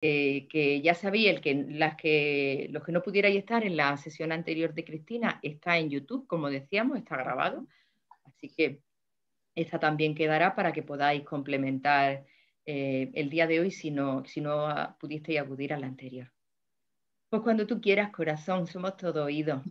que ya sabéis, el que, las que, los que no pudierais estar en la sesión anterior de Cristina está en YouTube, como decíamos, está grabado. Así que esta también quedará para que podáis complementar eh, el día de hoy si no, si no pudisteis acudir a la anterior. Pues cuando tú quieras, corazón, somos todo oídos.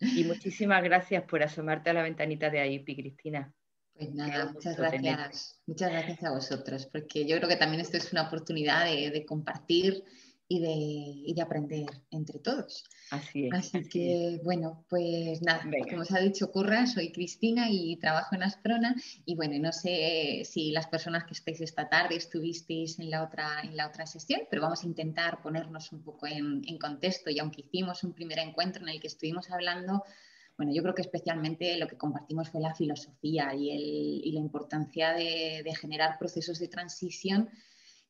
Y muchísimas gracias por asomarte a la ventanita de ahí, Cristina. Pues nada, muchas gracias. Muchas gracias a vosotros, porque yo creo que también esto es una oportunidad de, compartir y de, de, aprender entre todos. Así es. Así, que, bueno, pues nada, como os ha dicho Curra, soy Cristina y trabajo en Asprona. Y bueno, no sé si las personas que estáis esta tarde estuvisteis en la otra, en la otra sesión, pero vamos a intentar ponernos un poco en, en contexto. Y aunque hicimos un primer encuentro en el que estuvimos hablando bueno, yo creo que especialmente lo que compartimos fue la filosofía y, la importancia de, generar procesos de transición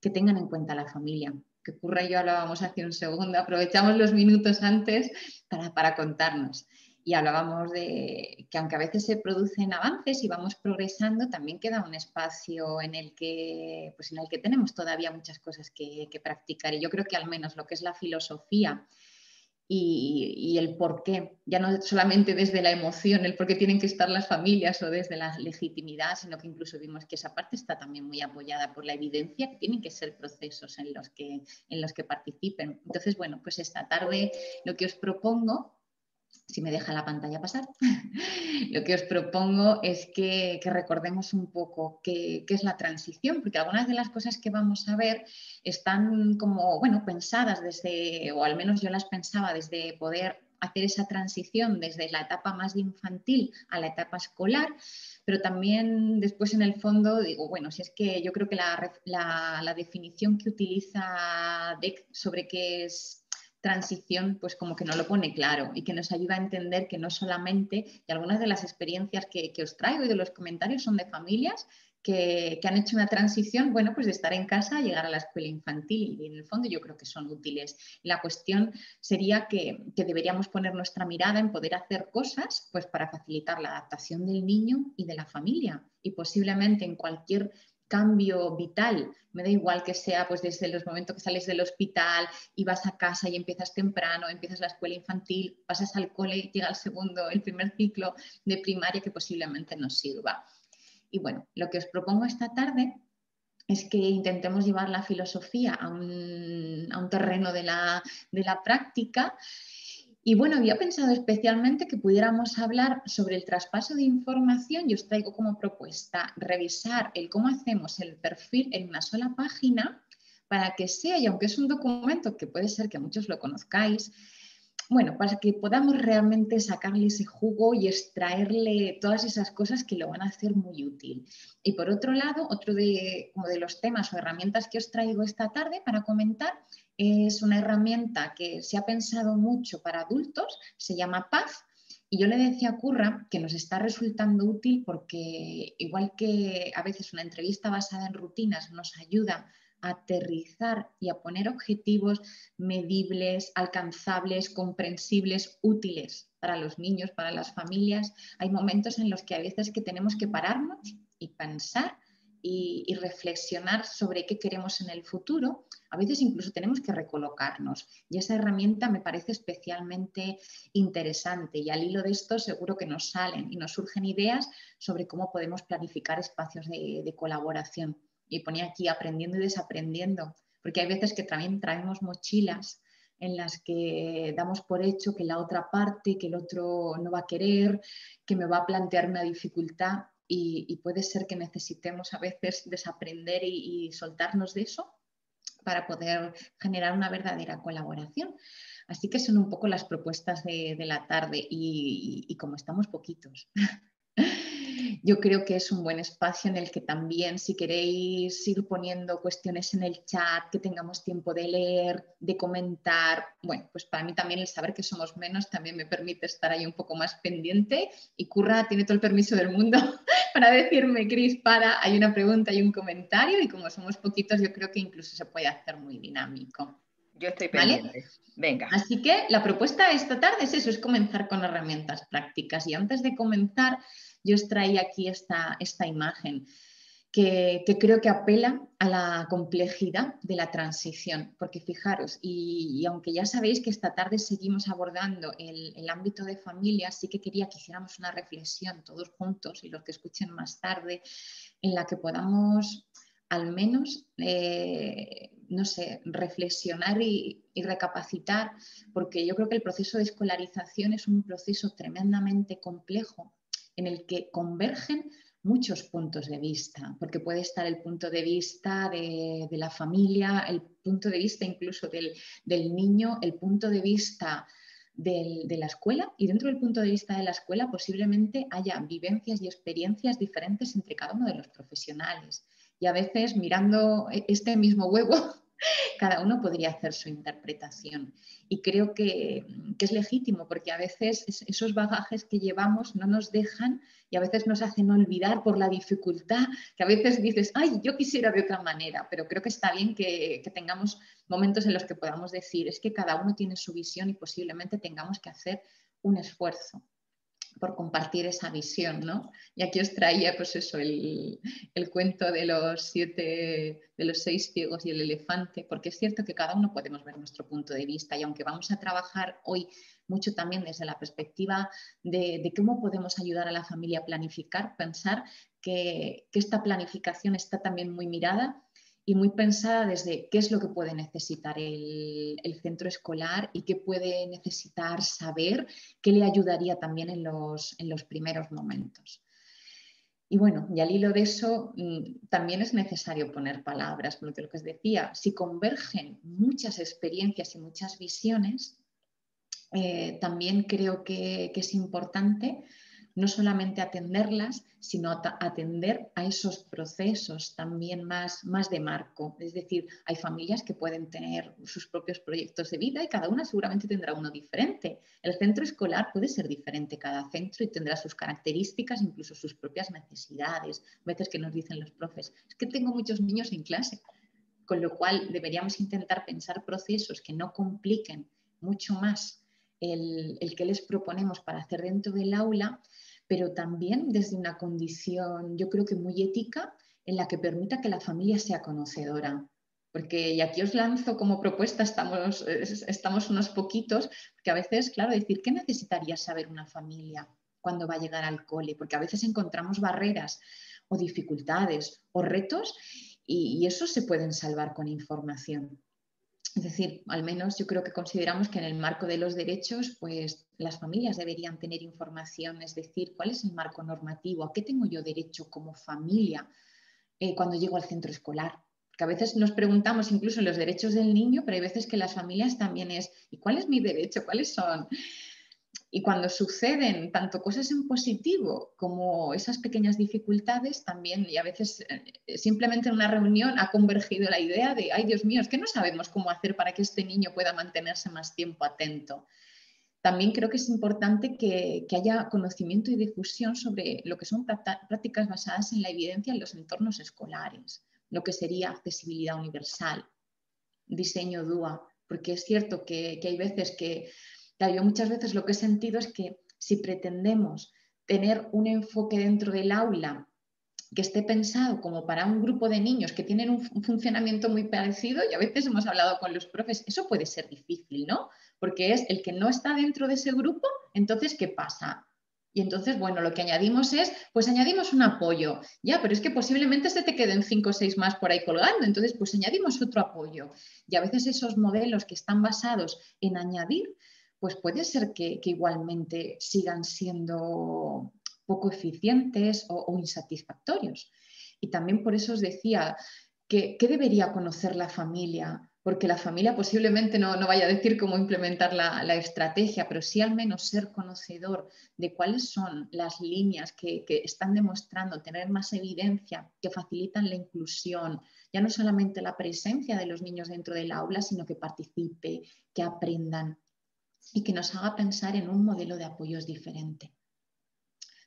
que tengan en cuenta la familia. Que ocurra yo hablábamos hace un segundo, aprovechamos los minutos antes para, contarnos. Y hablábamos de que aunque a veces se producen avances y vamos progresando, también queda un espacio en el que, pues en el que tenemos todavía muchas cosas que, que practicar. Y yo creo que al menos lo que es la filosofía y, el por qué, ya no solamente desde la emoción, el por qué tienen que estar las familias o desde la legitimidad, sino que incluso vimos que esa parte está también muy apoyada por la evidencia, que tienen que ser procesos en los que, en los que participen. Entonces, bueno, pues esta tarde lo que os propongo si me deja la pantalla pasar, lo que os propongo es que, recordemos un poco qué, es la transición, porque algunas de las cosas que vamos a ver están como, bueno, pensadas desde, o al menos yo las pensaba desde poder hacer esa transición desde la etapa más infantil a la etapa escolar, pero también después en el fondo digo, bueno, si es que yo creo que la, la definición que utiliza DEC sobre qué es transición, pues como que no lo pone claro y que nos ayuda a entender que no solamente, y algunas de las experiencias que, os traigo y de los comentarios son de familias que, han hecho una transición, bueno, pues de estar en casa a llegar a la escuela infantil y en el fondo yo creo que son útiles. La cuestión sería que, que, deberíamos poner nuestra mirada en poder hacer cosas pues para facilitar la adaptación del niño y de la familia y posiblemente en cualquier cambio vital. Me da igual que sea pues desde los momentos que sales del hospital y vas a casa y empiezas temprano, empiezas la escuela infantil, pasas al cole, llega el segundo, el primer ciclo de primaria que posiblemente nos sirva. Y bueno, lo que os propongo esta tarde es que intentemos llevar la filosofía a un, terreno de la, de la práctica y bueno, había pensado especialmente que pudiéramos hablar sobre el traspaso de información y os traigo como propuesta revisar el cómo hacemos el perfil en una sola página para que sea, y aunque es un documento que puede ser que muchos lo conozcáis, bueno, para que podamos realmente sacarle ese jugo y extraerle todas esas cosas que lo van a hacer muy útil. Y por otro lado, otro de, de los temas o herramientas que os traigo esta tarde para comentar es una herramienta que se ha pensado mucho para adultos, se llama Paz. Y yo le decía a Curra que nos está resultando útil porque igual que a veces una entrevista basada en rutinas nos ayuda a aterrizar y a poner objetivos medibles, alcanzables, comprensibles, útiles para los niños, para las familias, hay momentos en los que a veces que tenemos que pararnos y pensar y, reflexionar sobre qué queremos en el futuro, a veces incluso tenemos que recolocarnos. Y esa herramienta me parece especialmente interesante. Y al hilo de esto seguro que nos salen y nos surgen ideas sobre cómo podemos planificar espacios de, de colaboración. Y ponía aquí aprendiendo y desaprendiendo, porque hay veces que también traemos mochilas en las que damos por hecho que la otra parte, que el otro no va a querer, que me va a plantear una dificultad y, puede ser que necesitemos a veces desaprender y, soltarnos de eso para poder generar una verdadera colaboración. Así que son un poco las propuestas de, la tarde y como estamos poquitos. yo creo que es un buen espacio en el que también si queréis ir poniendo cuestiones en el chat, que tengamos tiempo de leer, de comentar, bueno, pues para mí también el saber que somos menos también me permite estar ahí un poco más pendiente y Curra tiene todo el permiso del mundo para decirme, Cris, para, hay una pregunta y un comentario y como somos poquitos yo creo que incluso se puede hacer muy dinámico. Yo estoy pendiente. Venga. Así que la propuesta esta tarde es eso, es comenzar con herramientas prácticas. Y antes de comenzar, yo os traía aquí esta, esta imagen que, creo que apela a la complejidad de la transición, porque fijaros, y, aunque ya sabéis que esta tarde seguimos abordando el, ámbito de familia, sí que quería que hiciéramos una reflexión todos juntos y los que escuchen más tarde, en la que podamos al menos, eh, no sé, reflexionar y, y, recapacitar, porque yo creo que el proceso de escolarización es un proceso tremendamente complejo en el que convergen muchos puntos de vista, porque puede estar el punto de vista de, la familia, el punto de vista incluso del, niño, el punto de vista de la escuela y dentro del punto de vista de la escuela posiblemente haya vivencias y experiencias diferentes entre cada uno de los profesionales. Y a veces mirando e, este mismo huevo cada uno podría hacer su interpretación. Y creo que, es legítimo porque a veces esos bagajes que llevamos no nos dejan y a veces nos hacen olvidar por la dificultad, que a veces dices, ay, yo quisiera de otra manera, pero creo que está bien que, que tengamos momentos en los que podamos decir, es que cada uno tiene su visión y posiblemente tengamos que hacer un esfuerzo por compartir esa visión, ¿no? Y aquí os traía, pues eso, el, cuento de los siete, de los seis ciegos y el elefante, porque es cierto que cada uno podemos ver nuestro punto de vista y aunque vamos a trabajar hoy mucho también desde la perspectiva de, cómo podemos ayudar a la familia a planificar, pensar que esta planificación está también muy mirada y muy pensada desde qué es lo que puede necesitar el, centro escolar y qué puede necesitar saber, qué le ayudaría también en los, en los primeros momentos. Y bueno, y al hilo de eso mm, también es necesario poner palabras, porque lo que os decía, si convergen muchas experiencias y muchas visiones, eh, también creo que, que es importante no solamente atenderlas, sino atender a esos procesos también más, más de marco. Es decir, hay familias que pueden tener sus propios proyectos de vida y cada una seguramente tendrá uno diferente. El centro escolar puede ser diferente cada centro y tendrá sus características, incluso sus propias necesidades. A veces que nos dicen los profes, es que tengo muchos niños en clase, con lo cual deberíamos intentar pensar procesos que no compliquen mucho más el, que les proponemos para hacer dentro del aula pero también desde una condición, yo creo que muy ética, en la que permita que la familia sea conocedora. Porque, y aquí os lanzo como propuesta, estamos, estamos unos poquitos, porque a veces, claro, decir, ¿qué necesitaría saber una familia cuando va a llegar al cole? Porque a veces encontramos barreras o dificultades o retos y eso se pueden salvar con información. Es decir, al menos yo creo que consideramos que en el marco de los derechos, pues las familias deberían tener información, es decir, cuál es el marco normativo, a qué tengo yo derecho como familia eh, cuando llego al centro escolar. Que a veces nos preguntamos incluso los derechos del niño, pero hay veces que las familias también es, ¿y cuál es mi derecho? ¿Cuáles son? Y cuando suceden tanto cosas en positivo como esas pequeñas dificultades, también, y a veces eh, simplemente en una reunión ha convergido la idea de, ay Dios mío, es que no sabemos cómo hacer para que este niño pueda mantenerse más tiempo atento. También creo que es importante que, que haya conocimiento y difusión sobre lo que son prácticas basadas en la evidencia en los entornos escolares, lo que sería accesibilidad universal, diseño DUA, porque es cierto que, que hay veces que yo muchas veces lo que he sentido es que si pretendemos tener un enfoque dentro del aula que esté pensado como para un grupo de niños que tienen un funcionamiento muy parecido, y a veces hemos hablado con los profes, eso puede ser difícil, ¿no? Porque es el que no está dentro de ese grupo, entonces, ¿qué pasa? Y entonces, bueno, lo que añadimos es, pues añadimos un apoyo. Ya, pero es que posiblemente se te queden cinco o seis más por ahí colgando. Entonces, pues añadimos otro apoyo. Y a veces esos modelos que están basados en añadir pues puede ser que, igualmente sigan siendo poco eficientes o, insatisfactorios. Y también por eso os decía que ¿qué debería conocer la familia? Porque la familia posiblemente no, vaya a decir cómo implementar la, estrategia, pero sí al menos ser conocedor de cuáles son las líneas que, que están demostrando tener más evidencia, que facilitan la inclusión, ya no solamente la presencia de los niños dentro del aula, sino que participe, que aprendan, y que nos haga pensar en un modelo de apoyos diferente.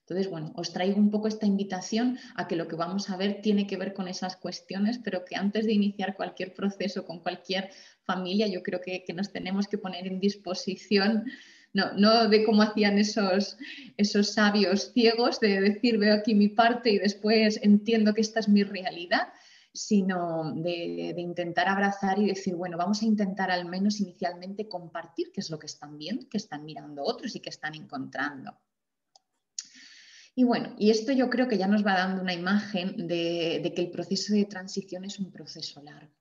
Entonces, bueno, os traigo un poco esta invitación a que lo que vamos a ver tiene que ver con esas cuestiones, pero que antes de iniciar cualquier proceso con cualquier familia, yo creo que, nos tenemos que poner en disposición no, no de cómo hacían esos, esos sabios ciegos de decir veo aquí mi parte y después entiendo que esta es mi realidad, sino de, intentar abrazar y decir, bueno, vamos a intentar al menos inicialmente compartir qué es lo que están viendo, que están mirando otros y que están encontrando. Y bueno, y esto yo creo que ya nos va dando una imagen de, que el proceso de transición es un proceso largo.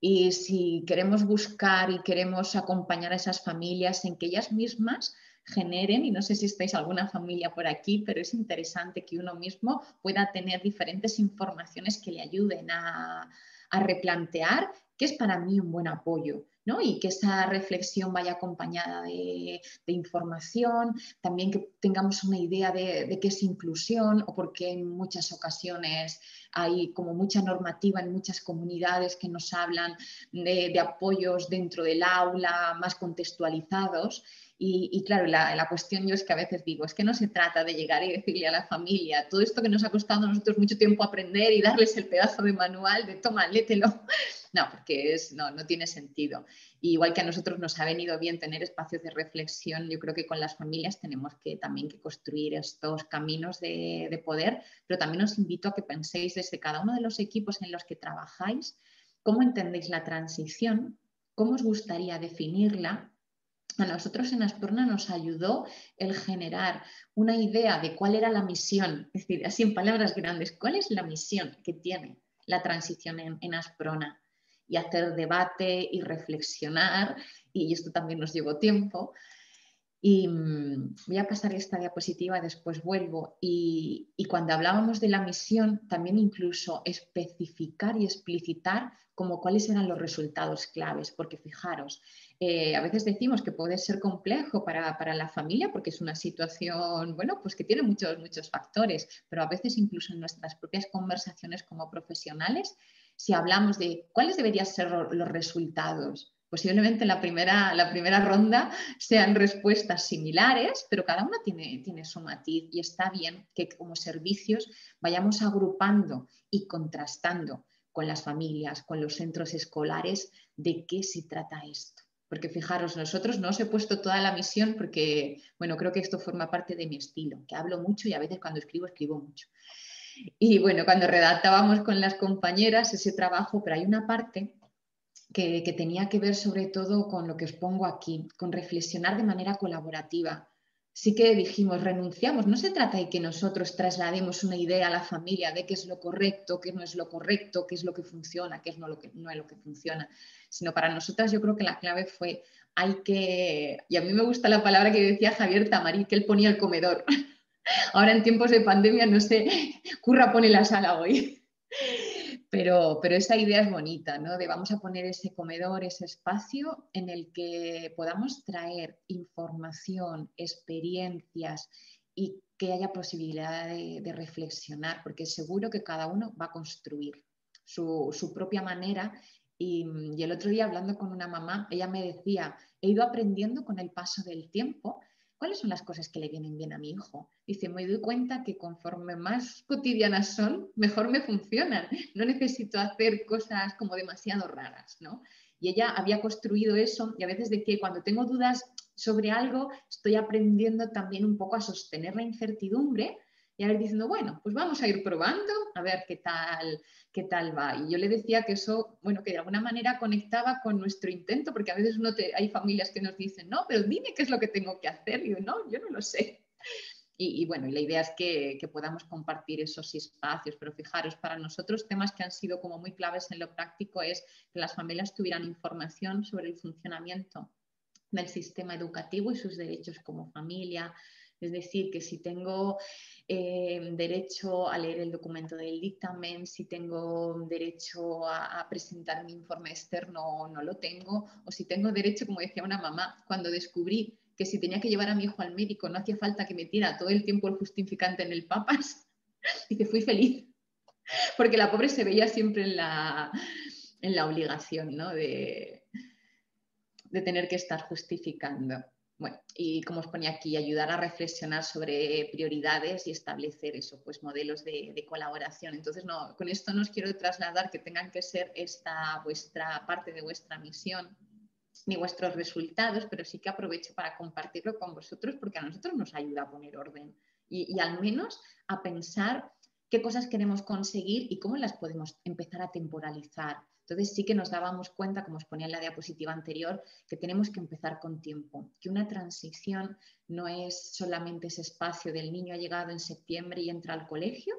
Y si queremos buscar y queremos acompañar a esas familias en que ellas mismas generen, y no sé si estáis alguna familia por aquí, pero es interesante que uno mismo pueda tener diferentes informaciones que le ayuden a, replantear qué es para mí un buen apoyo, y que esa reflexión vaya acompañada de, información, también que tengamos una idea de, qué es inclusión o porque en muchas ocasiones hay como mucha normativa en muchas comunidades que nos hablan de, apoyos dentro del aula más contextualizados. Y, claro, la, la, cuestión yo es que a veces digo, es que no se trata de llegar y decirle a la familia todo esto que nos ha costado a nosotros mucho tiempo aprender y darles el pedazo de manual de toma, lételo, no, porque es, no, no tiene sentido. igual que a nosotros nos ha venido bien tener espacios de reflexión, yo creo que con las familias tenemos que también que construir estos caminos de, de poder, pero también os invito a que penséis desde cada uno de los equipos en los que trabajáis, cómo entendéis la transición, cómo os gustaría definirla a nosotros en Asprona nos ayudó el generar una idea de cuál era la misión, es decir, así en palabras grandes, cuál es la misión que tiene la transición en, en Asprona y hacer debate y reflexionar, y esto también nos llevó tiempo. Y mm, voy a pasar esta diapositiva, después vuelvo. Y, y, cuando hablábamos de la misión, también incluso especificar y explicitar como cuáles eran los resultados claves, porque fijaros, eh, a veces decimos que puede ser complejo para, para, la familia porque es una situación, bueno, pues que tiene muchos, muchos factores, pero a veces incluso en nuestras propias conversaciones como profesionales si hablamos de cuáles deberían ser los resultados. Posiblemente en la primera, la primera ronda sean respuestas similares, pero cada una tiene, tiene su matiz y está bien que como servicios vayamos agrupando y contrastando con las familias, con los centros escolares, de qué se trata esto. Porque fijaros, nosotros no os he puesto toda la misión porque, bueno, creo que esto forma parte de mi estilo, que hablo mucho y a veces cuando escribo, escribo mucho. Y bueno, cuando redactábamos con las compañeras ese trabajo, pero hay una parte que, tenía que ver sobre todo con lo que os pongo aquí, con reflexionar de manera colaborativa. Sí que dijimos, renunciamos, no se trata de que nosotros traslademos una idea a la familia de qué es lo correcto, qué no es lo correcto, qué es lo que funciona, qué es no, lo que, no es lo que funciona, sino para nosotras yo creo que la clave fue, hay que, y a mí me gusta la palabra que decía Javier Tamarí, que él ponía el comedor. Ahora en tiempos de pandemia, no sé, curra pone la sala hoy. Pero, pero esa idea es bonita, ¿no? De vamos a poner ese comedor, ese espacio en el que podamos traer información, experiencias y que haya posibilidad de, reflexionar, porque seguro que cada uno va a construir su, propia manera. Y, y el otro día hablando con una mamá, ella me decía, he ido aprendiendo con el paso del tiempo ¿cuáles son las cosas que le vienen bien a mi hijo? Dice, me doy cuenta que conforme más cotidianas son, mejor me funcionan. No necesito hacer cosas como demasiado raras, ¿no? Y ella había construido eso y a veces decía, cuando tengo dudas sobre algo, estoy aprendiendo también un poco a sostener la incertidumbre y a ver diciendo, bueno, pues vamos a ir probando a ver qué tal, qué tal va. Y yo le decía que eso, bueno, que de alguna manera conectaba con nuestro intento, porque a veces uno hay familias que nos dicen, no, pero dime qué es lo que tengo que hacer. Y yo, no, yo no lo sé. Y, bueno, y la idea es que, que, podamos compartir esos espacios, pero fijaros, para nosotros temas que han sido como muy claves en lo práctico es que las familias tuvieran información sobre el funcionamiento del sistema educativo y sus derechos como familia, es decir, que si tengo eh, derecho a leer el documento del dictamen, si tengo derecho a, presentar un informe externo o no lo tengo, o si tengo derecho, como decía una mamá, cuando descubrí que si tenía que llevar a mi hijo al médico no hacía falta que metiera todo el tiempo el justificante en el papas, y que fui feliz, porque la pobre se veía siempre en la, en la obligación ¿no? de, de tener que estar justificando. Bueno, y como os ponía aquí, ayudar a reflexionar sobre prioridades y establecer eso, pues modelos de, colaboración. Entonces, no, con esto no os quiero trasladar que tengan que ser esta vuestra parte de vuestra misión, ni vuestros resultados, pero sí que aprovecho para compartirlo con vosotros porque a nosotros nos ayuda a poner orden y al menos a pensar qué cosas queremos conseguir y cómo las podemos empezar a temporalizar. Entonces sí que nos dábamos cuenta, como os ponía en la diapositiva anterior, que tenemos que empezar con tiempo, que una transición no es solamente ese espacio del niño ha llegado en septiembre y entra al colegio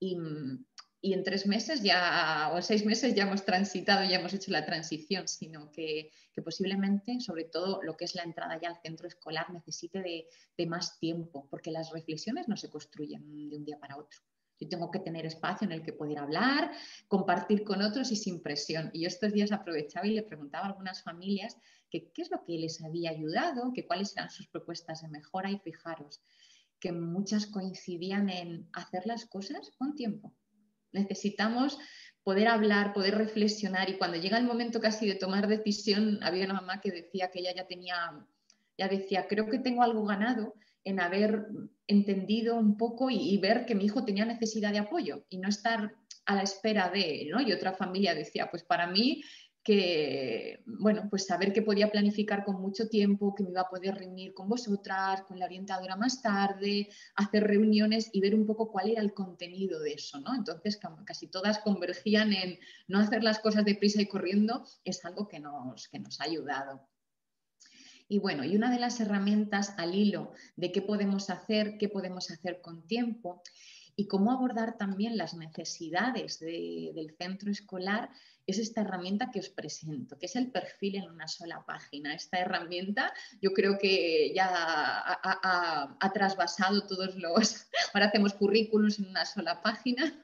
y, en tres meses ya o seis meses ya hemos transitado, ya hemos hecho la transición, sino que, posiblemente, sobre todo lo que es la entrada ya al centro escolar, necesite de más tiempo, porque las reflexiones no se construyen de un día para otro. Yo tengo que tener espacio en el que poder hablar, compartir con otros y sin presión. Y yo estos días aprovechaba y le preguntaba a algunas familias qué es lo que les había ayudado, que cuáles eran sus propuestas de mejora y fijaros que muchas coincidían en hacer las cosas con tiempo. Necesitamos poder hablar, poder reflexionar y cuando llega el momento casi de tomar decisión, había una mamá que decía que ella ya tenía, ya decía, creo que tengo algo ganado en haber entendido un poco y, ver que mi hijo tenía necesidad de apoyo y no estar a la espera de, ¿no? Y otra familia decía, pues para mí que, bueno, pues saber que podía planificar con mucho tiempo, que me iba a poder reunir con vosotras, con la orientadora más tarde, hacer reuniones y ver un poco cuál era el contenido de eso, ¿no? Entonces, casi todas convergían en no hacer las cosas deprisa y corriendo, es algo que nos, que nos ha ayudado. Y bueno, y una de las herramientas al hilo de qué podemos hacer, qué podemos hacer con tiempo y cómo abordar también las necesidades del centro escolar es esta herramienta que os presento, que es el perfil en una sola página. Esta herramienta yo creo que ya ha, trasvasado todos los... Ahora hacemos currículums en una sola página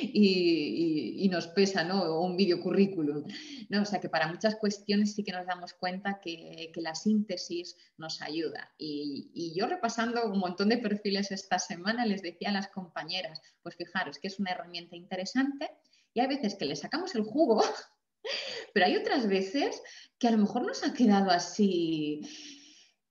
y, nos pesa, ¿no? Un video currículum. ¿no? O sea que para muchas cuestiones sí que nos damos cuenta que, la síntesis nos ayuda. Y, yo repasando un montón de perfiles esta semana les decía a las compañeras, pues fijaros que es una herramienta interesante y hay veces que le sacamos el jugo, pero hay otras veces que a lo mejor nos ha quedado así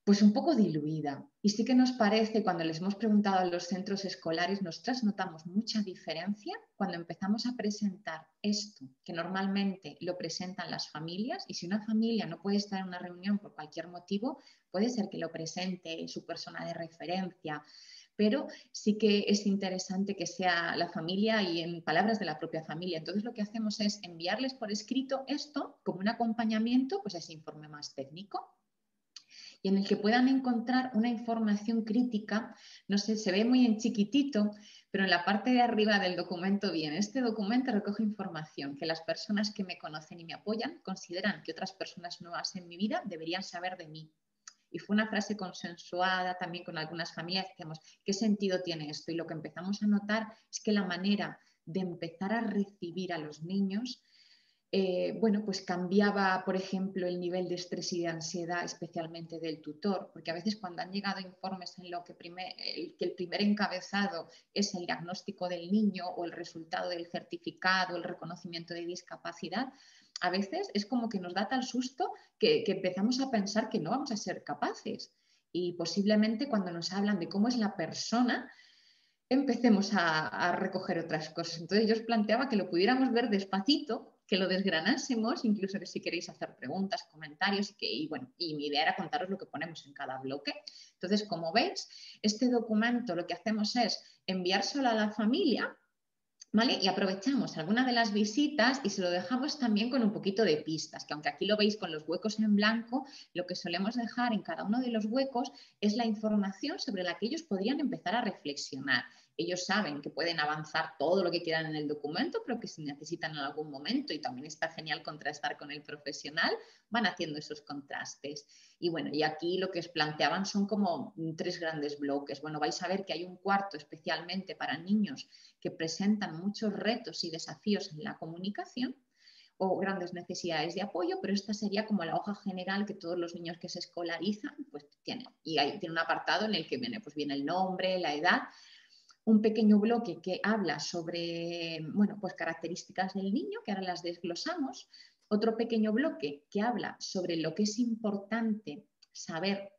pues un poco diluida. Y sí que nos parece, cuando les hemos preguntado a los centros escolares, nosotras notamos mucha diferencia cuando empezamos a presentar esto, que normalmente lo presentan las familias, y si una familia no puede estar en una reunión por cualquier motivo, puede ser que lo presente su persona de referencia, pero sí que es interesante que sea la familia y en palabras de la propia familia. Entonces lo que hacemos es enviarles por escrito esto como un acompañamiento, pues a ese informe más técnico y en el que puedan encontrar una información crítica, no sé, se ve muy en chiquitito, pero en la parte de arriba del documento viene, este documento recoge información que las personas que me conocen y me apoyan consideran que otras personas nuevas en mi vida deberían saber de mí. Y fue una frase consensuada también con algunas familias, decíamos, ¿qué sentido tiene esto? Y lo que empezamos a notar es que la manera de empezar a recibir a los niños eh, bueno, pues cambiaba, por ejemplo, el nivel de estrés y de ansiedad, especialmente del tutor, porque a veces cuando han llegado informes en lo que, el, que el primer encabezado es el diagnóstico del niño o el resultado del certificado, el reconocimiento de discapacidad, a veces es como que nos da tal susto que, empezamos a pensar que no vamos a ser capaces. Y posiblemente cuando nos hablan de cómo es la persona, empecemos a, a, recoger otras cosas. Entonces yo os planteaba que lo pudiéramos ver despacito que lo desgranásemos, incluso que si queréis hacer preguntas, comentarios, y, que, bueno, y mi idea era contaros lo que ponemos en cada bloque. Entonces, como veis, este documento lo que hacemos es enviárselo a la familia, ¿Vale? Y aprovechamos alguna de las visitas y se lo dejamos también con un poquito de pistas, que aunque aquí lo veis con los huecos en blanco, lo que solemos dejar en cada uno de los huecos es la información sobre la que ellos podrían empezar a reflexionar ellos saben que pueden avanzar todo lo que quieran en el documento, pero que si necesitan en algún momento, y también está genial contrastar con el profesional, van haciendo esos contrastes. Y bueno, y aquí lo que os planteaban son como tres grandes bloques. Bueno, vais a ver que hay un cuarto especialmente para niños que presentan muchos retos y desafíos en la comunicación o grandes necesidades de apoyo, pero esta sería como la hoja general que todos los niños que se escolarizan pues tienen. Y ahí tiene un apartado en el que viene, pues viene el nombre, la edad, un pequeño bloque que habla sobre bueno, pues características del niño, que ahora las desglosamos, otro pequeño bloque que habla sobre lo que es importante saber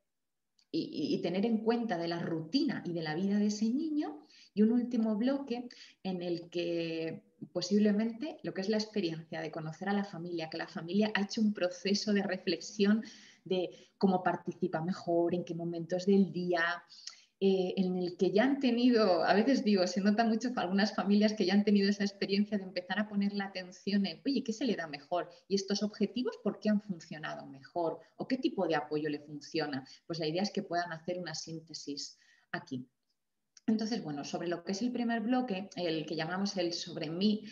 y, tener en cuenta de la rutina y de la vida de ese niño, y un último bloque en el que posiblemente lo que es la experiencia de conocer a la familia, que la familia ha hecho un proceso de reflexión de cómo participa mejor, en qué momentos del día, eh, en el que ya han tenido, a veces digo, se nota mucho algunas familias que ya han tenido esa experiencia de empezar a poner la atención en, oye, ¿qué se le da mejor? ¿Y estos objetivos por qué han funcionado mejor? ¿O qué tipo de apoyo le funciona? Pues la idea es que puedan hacer una síntesis aquí. Entonces, bueno, sobre lo que es el primer bloque, el que llamamos el sobre mí,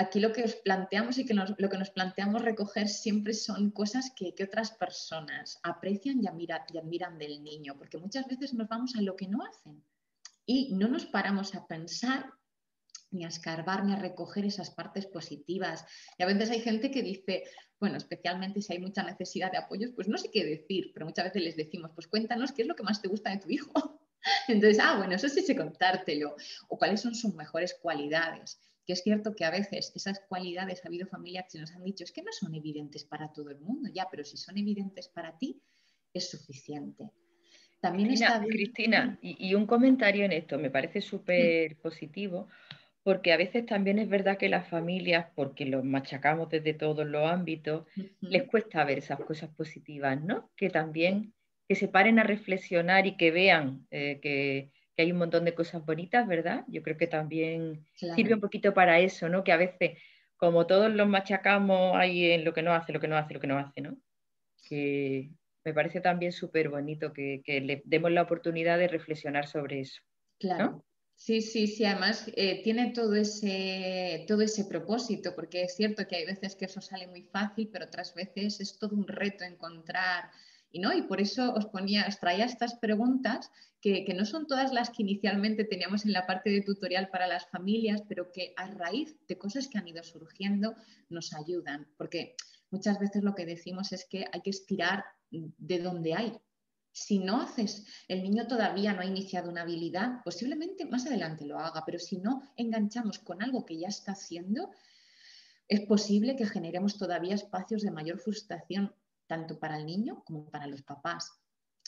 aquí lo que os planteamos y que lo que nos planteamos recoger siempre son cosas que, otras personas aprecian y admiran, del niño, porque muchas veces nos vamos a lo que no hacen y no nos paramos a pensar ni a escarbar, ni a recoger esas partes positivas. Y a veces hay gente que dice, bueno, especialmente si hay mucha necesidad de apoyos, pues no sé qué decir, pero muchas veces les decimos, pues cuéntanos qué es lo que más te gusta de tu hijo. Entonces, ah, bueno, eso sí sé contártelo. O cuáles son sus mejores cualidades que es cierto que a veces esas cualidades ha habido familias que nos han dicho es que no son evidentes para todo el mundo, ya, pero si son evidentes para ti, es suficiente. También Cristina, está Cristina y, un comentario en esto, me parece súper positivo, porque a veces también es verdad que las familias, porque los machacamos desde todos los ámbitos, les cuesta ver esas cosas positivas, ¿no? Que también que se paren a reflexionar y que vean eh, que, hay un montón de cosas bonitas, ¿verdad? Yo creo que también sirve un poquito para eso, ¿no? Que a veces, como todos los machacamos ahí en lo que no hace, lo que no hace, lo que no hace, ¿no? Que me parece también súper bonito que, le demos la oportunidad de reflexionar sobre eso. Claro. Sí, sí, sí, además eh, tiene todo ese, todo ese propósito, porque es cierto que hay veces que eso sale muy fácil, pero otras veces es todo un reto encontrar y, ¿no? y por eso os ponía, os traía estas preguntas que, no son todas las que inicialmente teníamos en la parte de tutorial para las familias, pero que a raíz de cosas que han ido surgiendo nos ayudan, porque muchas veces lo que decimos es que hay que estirar de donde hay. Si no haces, el niño todavía no ha iniciado una habilidad, posiblemente más adelante lo haga, pero si no enganchamos con algo que ya está haciendo, es posible que generemos todavía espacios de mayor frustración tanto para el niño como para los papás.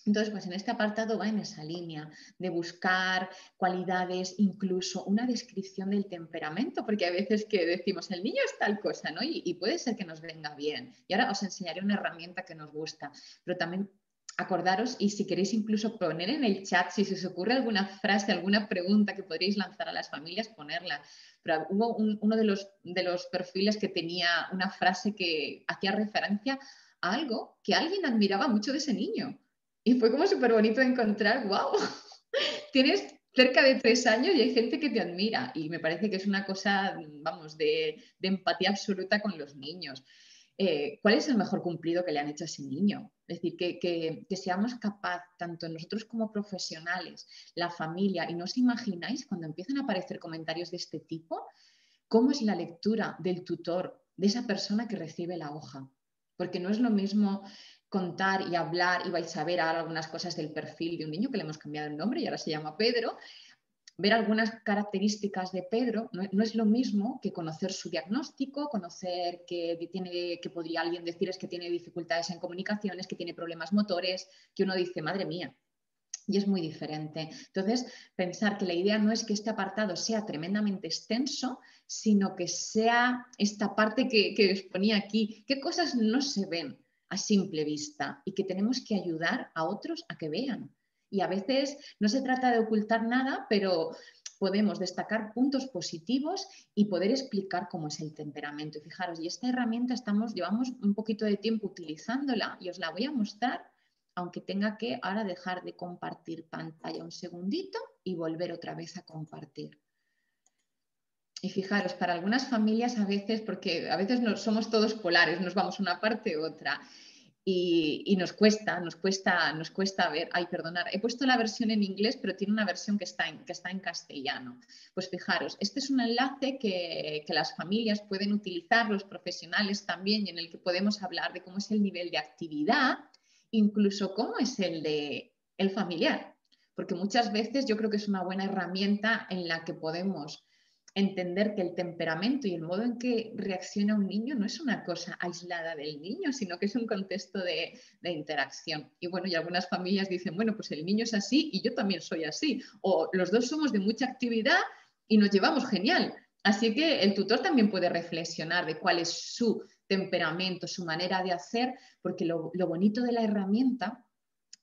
Entonces, pues en este apartado va en esa línea de buscar cualidades, incluso una descripción del temperamento, porque a veces que decimos, el niño es tal cosa, ¿no? Y, puede ser que nos venga bien. Y ahora os enseñaré una herramienta que nos gusta, pero también acordaros y si queréis incluso poner en el chat, si se os ocurre alguna frase, alguna pregunta que podréis lanzar a las familias, ponerla. Pero hubo uno de los, de los perfiles que tenía una frase que hacía referencia algo que alguien admiraba mucho de ese niño. Y fue como súper bonito encontrar, wow, tienes cerca de tres años y hay gente que te admira. Y me parece que es una cosa, vamos, de, empatía absoluta con los niños. Eh, ¿Cuál es el mejor cumplido que le han hecho a ese niño? Es decir, que, que seamos capaces, tanto nosotros como profesionales, la familia, y no os imagináis cuando empiezan a aparecer comentarios de este tipo, cómo es la lectura del tutor, de esa persona que recibe la hoja porque no es lo mismo contar y hablar y vais a ver ahora algunas cosas del perfil de un niño que le hemos cambiado el nombre y ahora se llama Pedro, ver algunas características de Pedro no, es lo mismo que conocer su diagnóstico, conocer que, tiene, que podría alguien decir es que tiene dificultades en comunicaciones, que tiene problemas motores, que uno dice, madre mía, y es muy diferente. Entonces, pensar que la idea no es que este apartado sea tremendamente extenso, sino que sea esta parte que, que os ponía aquí, qué cosas no se ven a simple vista y que tenemos que ayudar a otros a que vean. Y a veces no se trata de ocultar nada, pero podemos destacar puntos positivos y poder explicar cómo es el temperamento. Y fijaros, y esta herramienta estamos, llevamos un poquito de tiempo utilizándola y os la voy a mostrar aunque tenga que ahora dejar de compartir pantalla un segundito y volver otra vez a compartir. Y fijaros, para algunas familias a veces, porque a veces no, somos todos polares, nos vamos una parte u otra, y, nos cuesta, nos cuesta, nos cuesta ver, ay, perdonar, he puesto la versión en inglés, pero tiene una versión que está en, que está en castellano. Pues fijaros, este es un enlace que, que las familias pueden utilizar, los profesionales también, y en el que podemos hablar de cómo es el nivel de actividad incluso cómo es el de el familiar, porque muchas veces yo creo que es una buena herramienta en la que podemos entender que el temperamento y el modo en que reacciona un niño no es una cosa aislada del niño, sino que es un contexto de, interacción. Y bueno, y algunas familias dicen, bueno, pues el niño es así y yo también soy así. O los dos somos de mucha actividad y nos llevamos genial. Así que el tutor también puede reflexionar de cuál es su temperamento, su manera de hacer, porque lo, bonito de la herramienta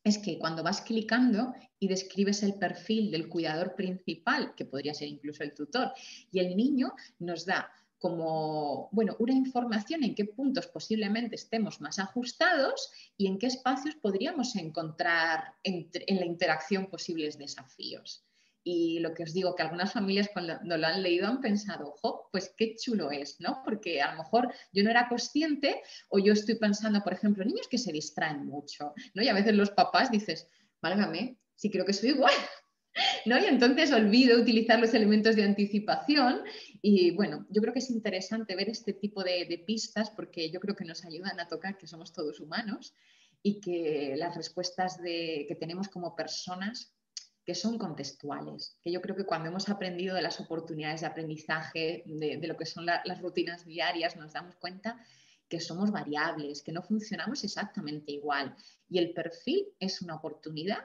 es que cuando vas clicando y describes el perfil del cuidador principal, que podría ser incluso el tutor, y el niño nos da como, bueno, una información en qué puntos posiblemente estemos más ajustados y en qué espacios podríamos encontrar en la interacción posibles desafíos. Y lo que os digo, que algunas familias cuando lo han leído han pensado, ojo, pues qué chulo es, ¿no? Porque a lo mejor yo no era consciente o yo estoy pensando, por ejemplo, niños que se distraen mucho, ¿no? Y a veces los papás dices, válgame, sí creo que soy igual, ¿no? Y entonces olvido utilizar los elementos de anticipación y bueno, yo creo que es interesante ver este tipo de, de pistas porque yo creo que nos ayudan a tocar que somos todos humanos y que las respuestas de, que tenemos como personas que son contextuales, que yo creo que cuando hemos aprendido de las oportunidades de aprendizaje, de, lo que son las rutinas diarias, nos damos cuenta que somos variables, que no funcionamos exactamente igual. Y el perfil es una oportunidad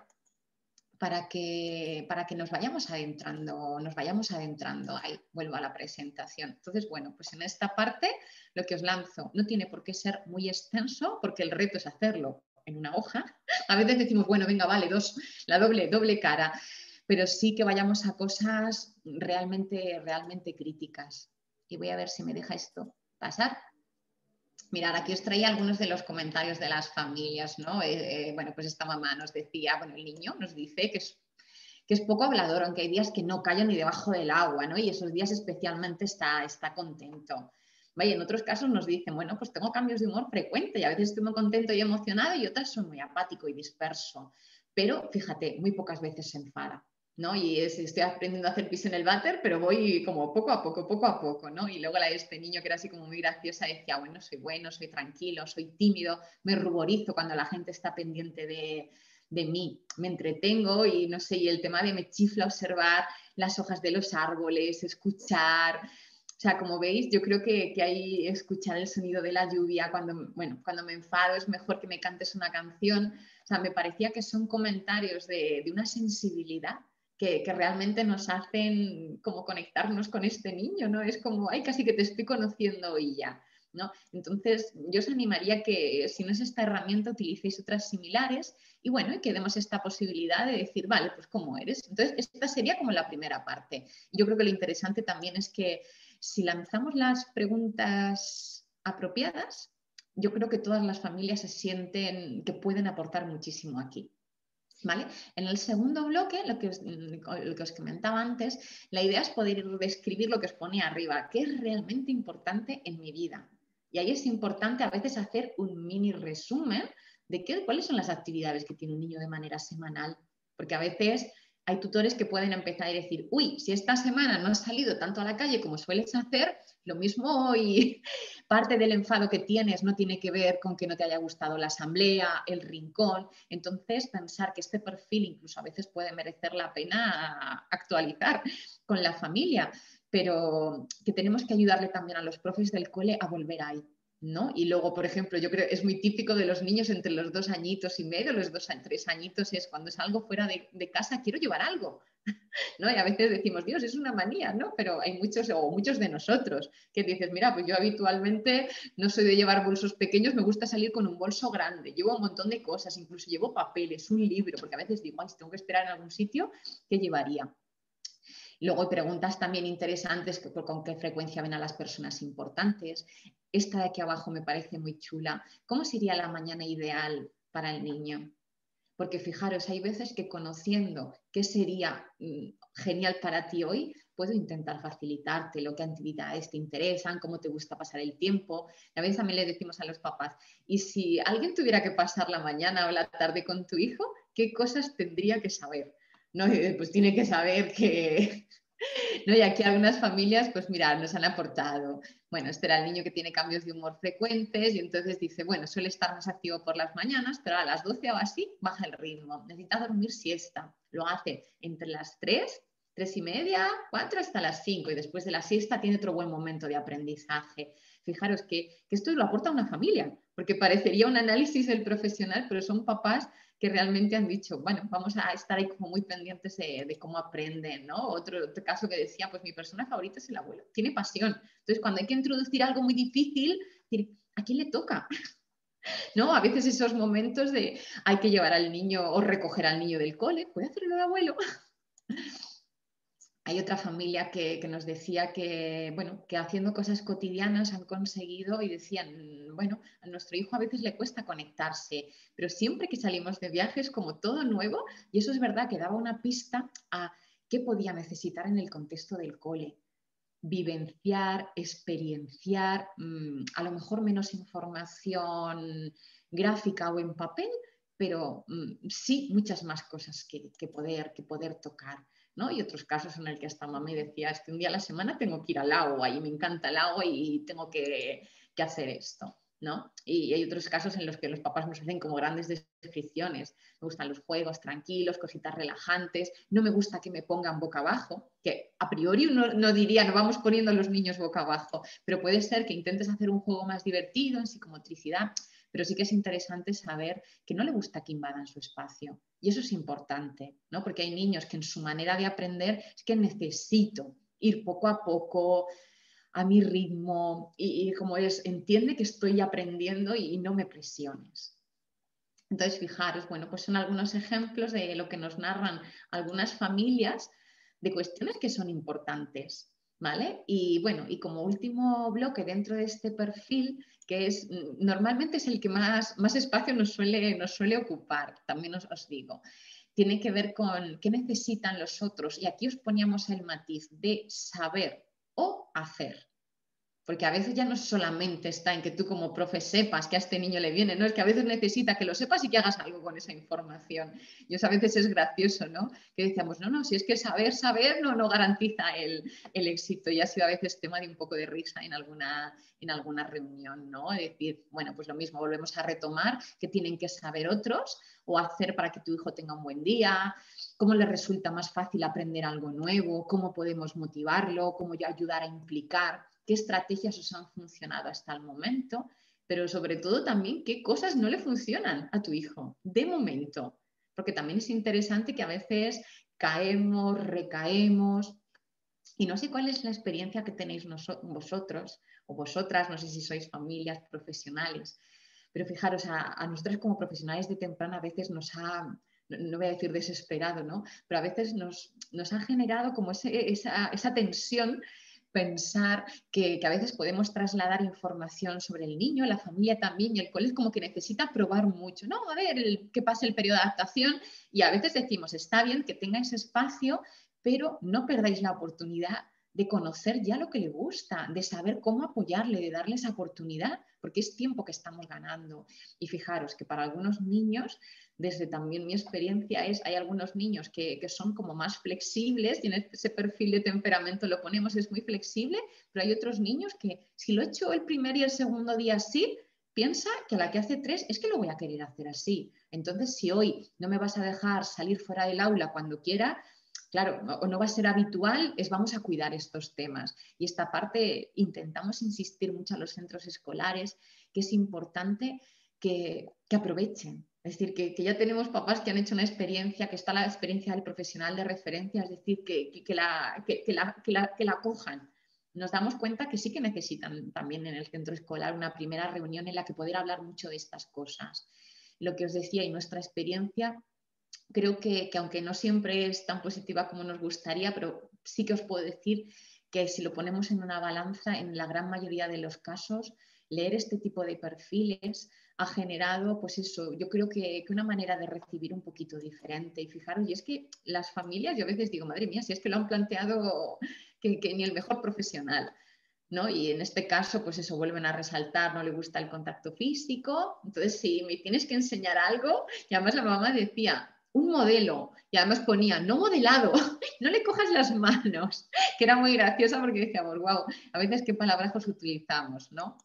para que, para que nos vayamos adentrando, nos vayamos adentrando ahí. Vuelvo a la presentación. Entonces, bueno, pues en esta parte lo que os lanzo no tiene por qué ser muy extenso porque el reto es hacerlo en una hoja. A veces decimos, bueno, venga, vale, dos, la doble, doble cara, pero sí que vayamos a cosas realmente, realmente críticas. Y voy a ver si me deja esto pasar. Mirad, aquí os traía algunos de los comentarios de las familias, ¿no? Eh, eh, bueno, pues esta mamá nos decía, bueno, el niño nos dice que es, poco hablador, aunque hay días que no calla ni debajo del agua, ¿no? Y esos días especialmente está, está contento. Vaya, en otros casos nos dicen, bueno, pues tengo cambios de humor frecuente y a veces estoy muy contento y emocionado y otras soy muy apático y disperso. Pero fíjate, muy pocas veces se enfada. ¿No? Y estoy aprendiendo a hacer piso en el váter, pero voy como poco a poco, poco a poco, ¿no? Y luego la de este niño que era así como muy graciosa decía, bueno, soy bueno, soy tranquilo, soy tímido, me ruborizo cuando la gente está pendiente de, de mí, me entretengo y no sé, y el tema de me chifla observar las hojas de los árboles, escuchar, o sea, como veis, yo creo que, que hay escuchar el sonido de la lluvia cuando, bueno, cuando me enfado es mejor que me cantes una canción. O sea, me parecía que son comentarios de, de una sensibilidad que, realmente nos hacen como conectarnos con este niño, ¿no? Es como, ay, casi que te estoy conociendo y ya. ¿No? Entonces, yo os animaría que si no es esta herramienta, utilicéis otras similares y bueno, y que demos esta posibilidad de decir, vale, pues cómo eres. Entonces, esta sería como la primera parte. Yo creo que lo interesante también es que si lanzamos las preguntas apropiadas, yo creo que todas las familias se sienten que pueden aportar muchísimo aquí. En el segundo bloque, lo que, os, lo que os comentaba antes, la idea es poder describir lo que os ponía arriba, qué es realmente importante en mi vida. Y ahí es importante a veces hacer un mini resumen de qué, cuáles son las actividades que tiene un niño de manera semanal, porque a veces hay tutores que pueden empezar a decir, uy, si esta semana no has salido tanto a la calle como sueles hacer, lo mismo hoy parte del enfado que tienes no tiene que ver con que no te haya gustado la asamblea, el rincón. Entonces, pensar que este perfil incluso a veces puede merecer la pena actualizar con la familia, pero que tenemos que ayudarle también a los profes del cole a volver ahí. ¿No? Y luego, por ejemplo, yo creo es muy típico de los niños entre los dos añitos y medio, los dos tres añitos, es cuando salgo fuera de, casa, quiero llevar algo, ¿no? Y a veces decimos, Dios, es una manía, ¿no? Pero hay muchos, o muchos de nosotros, que dices, mira, pues yo habitualmente no soy de llevar bolsos pequeños, me gusta salir con un bolso grande, llevo un montón de cosas, incluso llevo papeles, un libro, porque a veces digo, si tengo que esperar en algún sitio, ¿qué llevaría? Luego hay preguntas también interesantes, con qué frecuencia ven a las personas importantes. Esta de aquí abajo me parece muy chula. ¿Cómo sería la mañana ideal para el niño? Porque fijaros, hay veces que conociendo qué sería mm, genial para ti hoy, puedo intentar facilitarte lo que actividades te interesan, cómo te gusta pasar el tiempo. a veces también le decimos a los papás, y si alguien tuviera que pasar la mañana o la tarde con tu hijo, ¿qué cosas tendría que saber? ¿No? Pues tiene que saber que, ¿no? Y aquí algunas familias, pues mira, nos han aportado, bueno, este era el niño que tiene cambios de humor frecuentes y entonces dice, bueno, suele estar más activo por las mañanas, pero a las 12 o así baja el ritmo, necesita dormir siesta, lo hace entre las 3, 3 y media, 4 hasta las 5 y después de la siesta tiene otro buen momento de aprendizaje. fijaros que, esto lo aporta una familia, porque parecería un análisis del profesional, pero son papás que realmente han dicho, bueno, vamos a estar ahí como muy pendientes de, cómo aprenden, ¿no? Otro, caso que decía, pues mi persona favorita es el abuelo, tiene pasión. Entonces, cuando hay que introducir algo muy difícil, ¿a quién le toca? ¿No? A veces esos momentos de hay que llevar al niño o recoger al niño del cole, puede hacerlo el abuelo. Hay otra familia que, nos decía que, bueno, que haciendo cosas cotidianas han conseguido y decían, bueno, a nuestro hijo a veces le cuesta conectarse, pero siempre que salimos de viajes como todo nuevo, y eso es verdad que daba una pista a qué podía necesitar en el contexto del cole vivenciar, experienciar, mm, a lo mejor menos información gráfica o en papel, pero mm, sí muchas más cosas que, poder, que poder tocar. ¿No? Y otros casos en el que hasta mami decía, es que un día a la semana tengo que ir al agua y me encanta el agua y tengo que, que hacer esto. Y hay otros casos en los que los papás nos hacen como grandes descripciones. Me gustan los juegos tranquilos, cositas relajantes. No me gusta que me pongan boca abajo, que a priori uno no diría, no vamos poniendo a los niños boca abajo, pero puede ser que intentes hacer un juego más divertido en psicomotricidad. Pero sí que es interesante saber que no le gusta que invadan su espacio. Y eso es importante, ¿no? Porque hay niños que en su manera de aprender es que necesito ir poco a poco, a mi ritmo y, como es, entiende que estoy aprendiendo y, no me presiones. Entonces, fijaros, bueno, pues son algunos ejemplos de lo que nos narran algunas familias de cuestiones que son importantes, Y bueno, y como último bloque dentro de este perfil, que es normalmente es el que más, más espacio nos suele, nos suele ocupar, también os, os digo, tiene que ver con qué necesitan los otros. Y aquí os poníamos el matiz de saber o hacer. Porque a veces ya no solamente está en que tú como profe sepas que a este niño le viene, no es que a veces necesita que lo sepas y que hagas algo con esa información. Y eso a veces es gracioso, ¿no? Que decíamos, no, no, si es que saber, saber no, no garantiza el, éxito. Y ha sido a veces tema de un poco de risa en alguna, en alguna reunión, ¿no? Es decir, bueno, pues lo mismo, volvemos a retomar que tienen que saber otros o hacer para que tu hijo tenga un buen día, cómo le resulta más fácil aprender algo nuevo, cómo podemos motivarlo, cómo ayudar a implicar qué estrategias os han funcionado hasta el momento, pero sobre todo también qué cosas no le funcionan a tu hijo de momento, porque también es interesante que a veces caemos, recaemos, y no sé cuál es la experiencia que tenéis vosotros o vosotras, no sé si sois familias profesionales, pero fijaros, a, nosotros como profesionales de temprana a veces nos ha, no voy a decir desesperado, ¿no? Pero a veces nos, ha generado como esa tensión pensar que, a veces podemos trasladar información sobre el niño, la familia también, y el colegio como que necesita probar mucho, ¿no? A ver qué que pase el periodo de adaptación y a veces decimos, está bien que tenga ese espacio, pero no perdáis la oportunidad de conocer ya lo que le gusta, de saber cómo apoyarle, de darle esa oportunidad, porque es tiempo que estamos ganando. Y fijaros que para algunos niños desde también mi experiencia es, hay algunos niños que, son como más flexibles, tienen ese perfil de temperamento, lo ponemos, es muy flexible, pero hay otros niños que si lo he hecho el primer y el segundo día así, piensa que a la que hace tres es que lo voy a querer hacer así. Entonces, si hoy no me vas a dejar salir fuera del aula cuando quiera, claro, o no va a ser habitual, es vamos a cuidar estos temas. Y esta parte intentamos insistir mucho a los centros escolares, que es importante que, que aprovechen, es decir, que, ya tenemos papás que han hecho una experiencia, que está la experiencia del profesional de referencia, es decir, que, la, que la cojan. Nos damos cuenta que sí que necesitan también en el centro escolar una primera reunión en la que poder hablar mucho de estas cosas. Lo que os decía y nuestra experiencia, creo que, aunque no siempre es tan positiva como nos gustaría, pero sí que os puedo decir que si lo ponemos en una balanza, en la gran mayoría de los casos, leer este tipo de perfiles ha generado, pues eso, yo creo que, una manera de recibir un poquito diferente. Y fijaros, y es que las familias, yo a veces digo, madre mía, si es que lo han planteado que, ni el mejor profesional. ¿no? Y en este caso, pues eso, vuelven a resaltar, no le gusta el contacto físico. Entonces, si me tienes que enseñar algo, y además la mamá decía, un modelo, y además ponía, no modelado, no le cojas las manos, que era muy graciosa porque decíamos, wow, a veces qué palabras utilizamos, ¿no?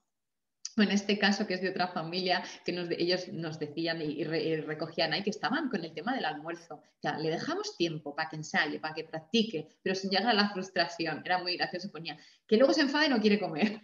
en este caso que es de otra familia, que ellos nos decían y, recogían ahí que estaban con el tema del almuerzo. Ya, le dejamos tiempo para que ensaye, para que practique, pero sin llegar a la frustración. Era muy gracioso, ponía que luego se enfade y no quiere comer.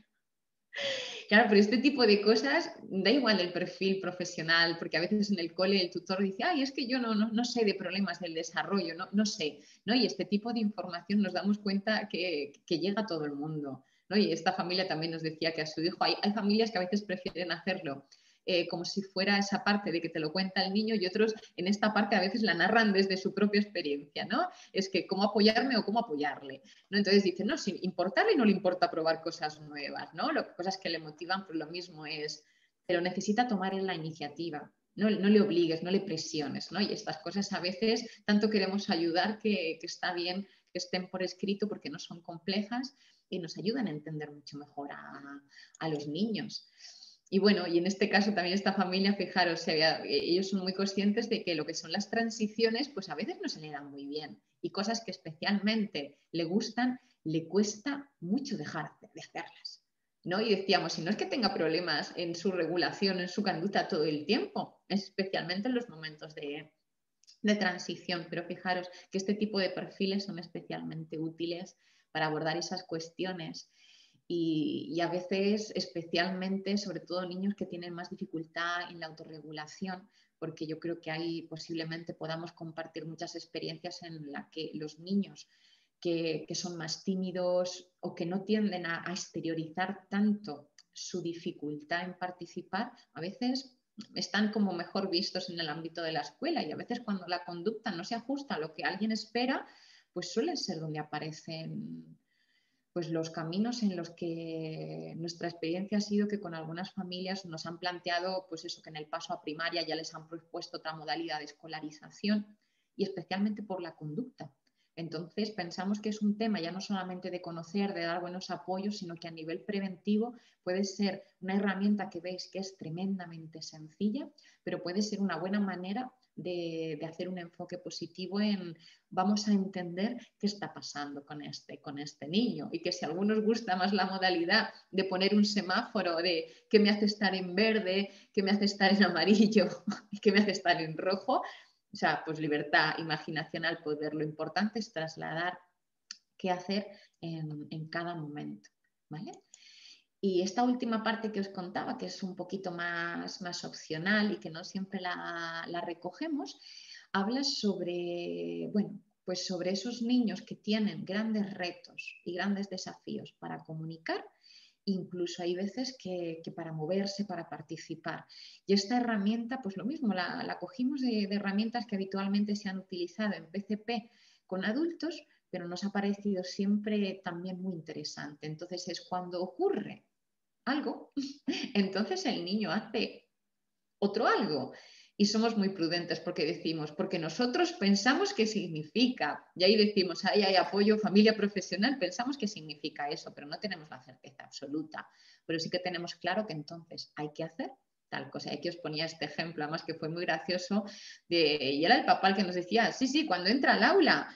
Claro, pero este tipo de cosas da igual el perfil profesional, porque a veces en el cole el tutor dice, ay, es que yo no, no, sé de problemas del desarrollo, no, no sé, ¿no? Y este tipo de información nos damos cuenta que, llega a todo el mundo, ¿no? Y esta familia también nos decía que a su hijo, hay, hay familias que a veces prefieren hacerlo eh, como si fuera esa parte de que te lo cuenta el niño y otros en esta parte a veces la narran desde su propia experiencia, ¿no? Es que cómo apoyarme o cómo apoyarle, ¿no? Entonces dicen, no, sin importarle no le importa probar cosas nuevas, ¿no? Lo, cosas que le motivan, pues lo mismo es, pero necesita tomar en la iniciativa. No, no, le obligues, no le presiones, ¿no? Y estas cosas a veces tanto queremos ayudar que, está bien que estén por escrito porque no son complejas y nos ayudan a entender mucho mejor a, a los niños. Y bueno, y en este caso también esta familia, fijaros, ellos son muy conscientes de que lo que son las transiciones, pues a veces no se le dan muy bien. Y cosas que especialmente le gustan, le cuesta mucho dejar de hacerlas. ¿no? Y decíamos, si no es que tenga problemas en su regulación, en su conducta todo el tiempo, especialmente en los momentos de, de transición. Pero fijaros que este tipo de perfiles son especialmente útiles para abordar esas cuestiones y, a veces especialmente, sobre todo niños que tienen más dificultad en la autorregulación, porque yo creo que ahí posiblemente podamos compartir muchas experiencias en las que los niños que, son más tímidos o que no tienden a, exteriorizar tanto su dificultad en participar, a veces están como mejor vistos en el ámbito de la escuela y a veces cuando la conducta no se ajusta a lo que alguien espera, pues suelen ser donde aparecen pues los caminos en los que nuestra experiencia ha sido que con algunas familias nos han planteado, pues eso, que en el paso a primaria ya les han propuesto otra modalidad de escolarización y especialmente por la conducta. Entonces, pensamos que es un tema ya no solamente de conocer, de dar buenos apoyos, sino que a nivel preventivo puede ser una herramienta que veis que es tremendamente sencilla, pero puede ser una buena manera de, hacer un enfoque positivo en vamos a entender qué está pasando con este, con este niño y que si a algunos gusta más la modalidad de poner un semáforo de qué me hace estar en verde, qué me hace estar en amarillo y qué me hace estar en rojo, o sea, pues libertad, imaginación al poder. Lo importante es trasladar qué hacer en, en cada momento. ¿vale? Y esta última parte que os contaba, que es un poquito más, más opcional y que no siempre la, recogemos, habla sobre, bueno, pues sobre esos niños que tienen grandes retos y grandes desafíos para comunicar, incluso hay veces que, para moverse, para participar. Y esta herramienta, pues lo mismo, la, cogimos de, de, herramientas que habitualmente se han utilizado en PCP con adultos, pero nos ha parecido siempre también muy interesante. Entonces es cuando ocurre algo, entonces el niño hace otro algo. Y somos muy prudentes porque decimos, porque nosotros pensamos que significa, y ahí decimos, ahí hay apoyo, familia profesional, pensamos que significa eso, pero no tenemos la certeza absoluta. Pero sí que tenemos claro que entonces hay que hacer tal cosa. Aquí os ponía este ejemplo, además que fue muy gracioso, de, y era el papá el que nos decía, sí, sí, cuando entra al aula,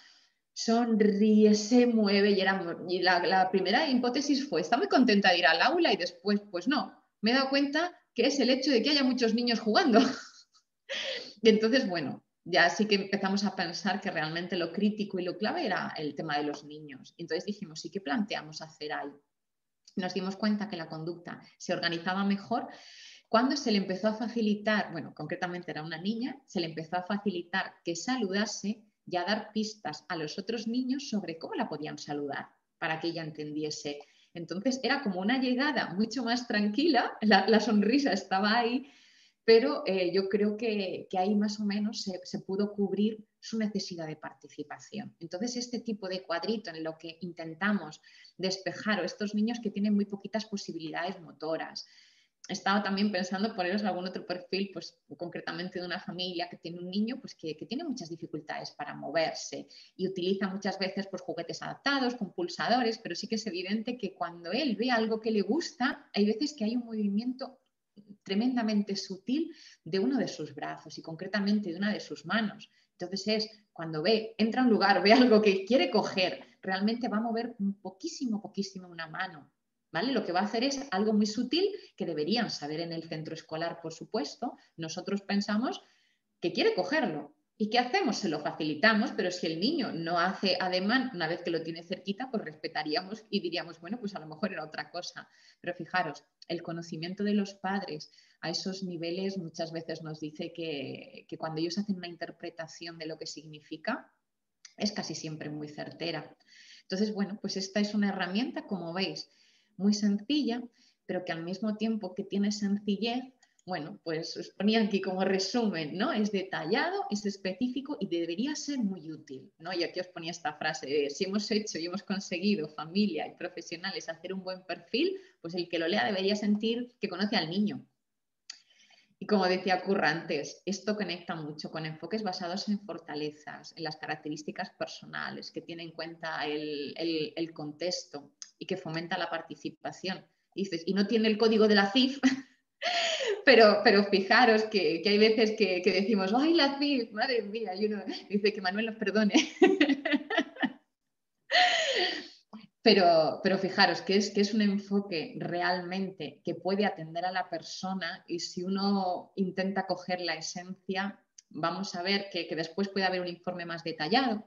sonríe, se mueve y, era, y la, primera hipótesis fue, está muy contenta de ir al aula y después, pues no, me he dado cuenta que es el hecho de que haya muchos niños jugando. y entonces, bueno, ya sí que empezamos a pensar que realmente lo crítico y lo clave era el tema de los niños. Entonces dijimos, ¿y qué planteamos hacer ahí? Nos dimos cuenta que la conducta se organizaba mejor cuando se le empezó a facilitar, bueno, concretamente era una niña, se le empezó a facilitar que saludase y dar pistas a los otros niños sobre cómo la podían saludar para que ella entendiese. Entonces era como una llegada mucho más tranquila, la, sonrisa estaba ahí, pero eh, yo creo que, ahí más o menos se, se, pudo cubrir su necesidad de participación. Entonces este tipo de cuadrito en lo que intentamos despejar a estos niños que tienen muy poquitas posibilidades motoras, estaba también pensando poneros algún otro perfil, pues concretamente de una familia que tiene un niño pues, que, tiene muchas dificultades para moverse y utiliza muchas veces pues, juguetes adaptados con pulsadores, pero sí que es evidente que cuando él ve algo que le gusta, hay veces que hay un movimiento tremendamente sutil de uno de sus brazos y concretamente de una de sus manos. Entonces es cuando ve, entra a un lugar, ve algo que quiere coger, realmente va a mover un poquísimo, poquísimo una mano lo que va a hacer es algo muy sutil que deberían saber en el centro escolar, por supuesto. Nosotros pensamos que quiere cogerlo ¿Y qué hacemos? Se lo facilitamos, pero si el niño no hace ademán una vez que lo tiene cerquita, pues respetaríamos y diríamos, bueno, pues a lo mejor era otra cosa. Pero fijaros, el conocimiento de los padres a esos niveles muchas veces nos dice que cuando ellos hacen una interpretación de lo que significa, es casi siempre muy certera. Entonces, bueno, pues esta es una herramienta, como veis, muy sencilla, pero que al mismo tiempo que tiene sencillez, bueno, pues os ponía aquí como resumen, ¿no? Es detallado, es específico y debería ser muy útil, ¿no? Y aquí os ponía esta frase, si hemos hecho y hemos conseguido familia y profesionales hacer un buen perfil, pues el que lo lea debería sentir que conoce al niño. Y como decía Currantes, esto conecta mucho con enfoques basados en fortalezas, en las características personales, que tiene en cuenta el contexto y que fomenta la participación. Y dices, y no tiene el código de la CIF, pero, pero fijaros que, hay veces que, decimos, ¡ay, la CIF! Madre mía, y uno dice que Manuel nos perdone. Pero, pero, fijaros que es, que es un enfoque realmente que puede atender a la persona y si uno intenta coger la esencia, vamos a ver que, después puede haber un informe más detallado,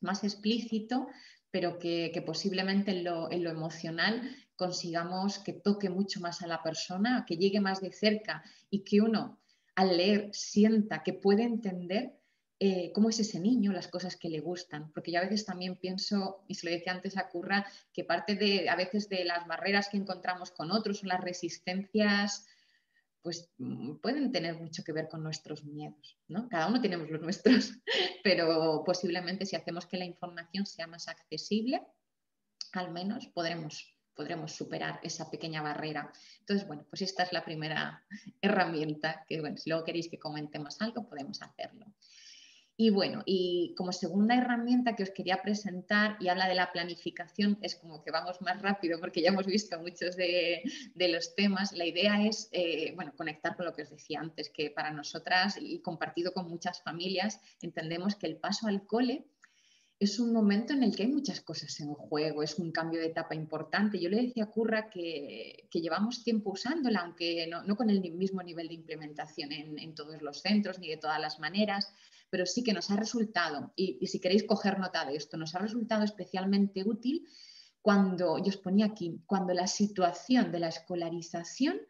más explícito, pero que, posiblemente en lo, emocional consigamos que toque mucho más a la persona, que llegue más de cerca y que uno al leer sienta que puede entender eh, cómo es ese niño, las cosas que le gustan. Porque yo a veces también pienso, y se lo decía antes a Curra, que parte de a veces de las barreras que encontramos con otros o las resistencias, pues mm, pueden tener mucho que ver con nuestros miedos. ¿no? Cada uno tenemos los nuestros, pero posiblemente si hacemos que la información sea más accesible, al menos podremos podremos superar esa pequeña barrera. Entonces, bueno, pues esta es la primera herramienta que, bueno, si luego queréis que comentemos algo, podemos hacerlo. Y bueno, y como segunda herramienta que os quería presentar y habla de la planificación, es como que vamos más rápido porque ya hemos visto muchos de, los temas. La idea es, eh, bueno, conectar con lo que os decía antes, que para nosotras y compartido con muchas familias, entendemos que el paso al cole es un momento en el que hay muchas cosas en juego, es un cambio de etapa importante. Yo le decía a Curra que, llevamos tiempo usándola, aunque no, con el mismo nivel de implementación en, todos los centros ni de todas las maneras, pero sí que nos ha resultado, y, si queréis coger nota de esto, nos ha resultado especialmente útil cuando, yo os ponía aquí, cuando la situación de la escolarización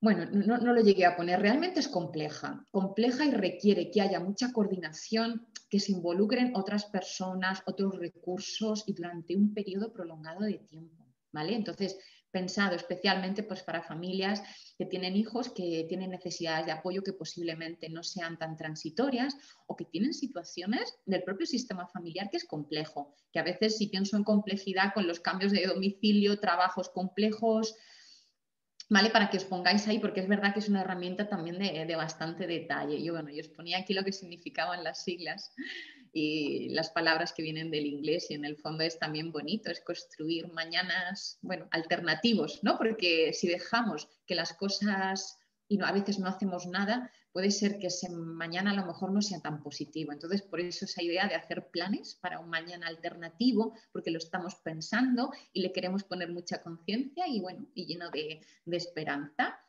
bueno, no, lo llegué a poner, realmente es compleja, compleja y requiere que haya mucha coordinación, que se involucren otras personas, otros recursos y durante un periodo prolongado de tiempo, ¿vale? Entonces, pensado especialmente pues, para familias que tienen hijos que tienen necesidades de apoyo que posiblemente no sean tan transitorias o que tienen situaciones del propio sistema familiar que es complejo, que a veces si pienso en complejidad con los cambios de domicilio, trabajos complejos, ¿vale? Para que os pongáis ahí, porque es verdad que es una herramienta también de, bastante detalle. Yo, bueno, yo os ponía aquí lo que significaban las siglas y las palabras que vienen del inglés y en el fondo es también bonito, es construir mañanas, bueno, alternativos, ¿no? Porque si dejamos que las cosas y no, a veces no hacemos nada, puede ser que ese mañana a lo mejor no sea tan positivo. Entonces, por eso esa idea de hacer planes para un mañana alternativo, porque lo estamos pensando y le queremos poner mucha conciencia y bueno, y lleno de, de esperanza.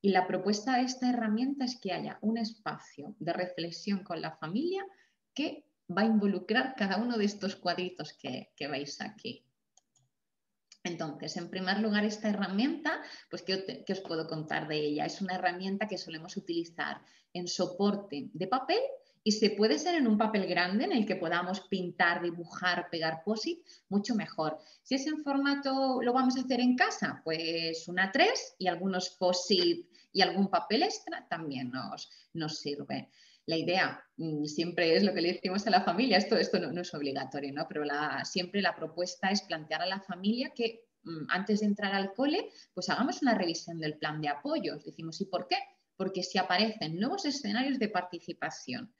Y la propuesta de esta herramienta es que haya un espacio de reflexión con la familia que va a involucrar cada uno de estos cuadritos que, que veis aquí. Entonces, en primer lugar, esta herramienta, pues, ¿qué, os puedo contar de ella? Es una herramienta que solemos utilizar en soporte de papel y se puede ser en un papel grande en el que podamos pintar, dibujar, pegar POSIT, mucho mejor. Si es en formato, lo vamos a hacer en casa, pues una 3 y algunos POSIT y algún papel extra también nos, nos sirve. La idea mm, siempre es lo que le decimos a la familia, esto, esto no, es obligatorio, ¿no? pero la, siempre la propuesta es plantear a la familia que mm, antes de entrar al cole, pues hagamos una revisión del plan de apoyos. Decimos, ¿y por qué? Porque si aparecen nuevos escenarios de participación,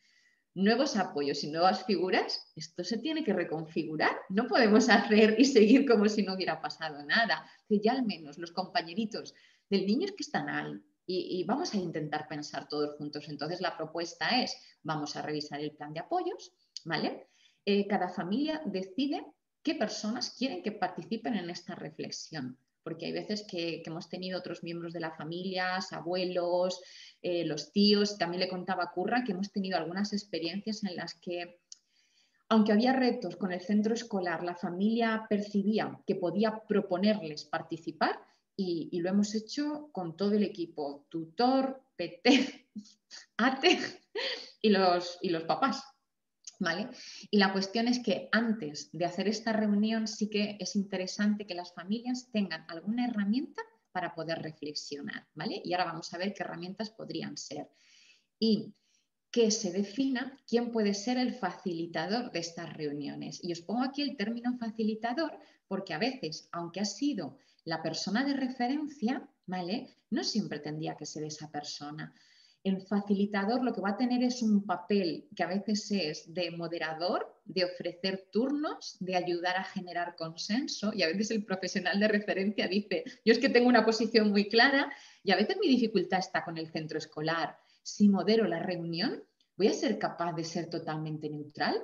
nuevos apoyos y nuevas figuras, esto se tiene que reconfigurar. No podemos hacer y seguir como si no hubiera pasado nada. Que ya al menos los compañeritos del niño es que están ahí, y, vamos a intentar pensar todos juntos. Entonces, la propuesta es, vamos a revisar el plan de apoyos, ¿vale? Eh, cada familia decide qué personas quieren que participen en esta reflexión. porque hay veces que, hemos tenido otros miembros de la familia, abuelos, eh, los tíos, también le contaba a Curra que hemos tenido algunas experiencias en las que aunque había retos con el centro escolar, la familia percibía que podía proponerles participar y, lo hemos hecho con todo el equipo, tutor, PT, ATE y los, y los papás. ¿Vale? Y la cuestión es que antes de hacer esta reunión sí que es interesante que las familias tengan alguna herramienta para poder reflexionar, ¿vale? Y ahora vamos a ver qué herramientas podrían ser. Y que se defina quién puede ser el facilitador de estas reuniones. Y os pongo aquí el término facilitador porque a veces, aunque ha sido la persona de referencia, ¿vale? No siempre tendría que ser esa persona. El facilitador lo que va a tener es un papel que a veces es de moderador, de ofrecer turnos, de ayudar a generar consenso y a veces el profesional de referencia dice, yo es que tengo una posición muy clara y a veces mi dificultad está con el centro escolar si modero la reunión, ¿voy a ser capaz de ser totalmente neutral?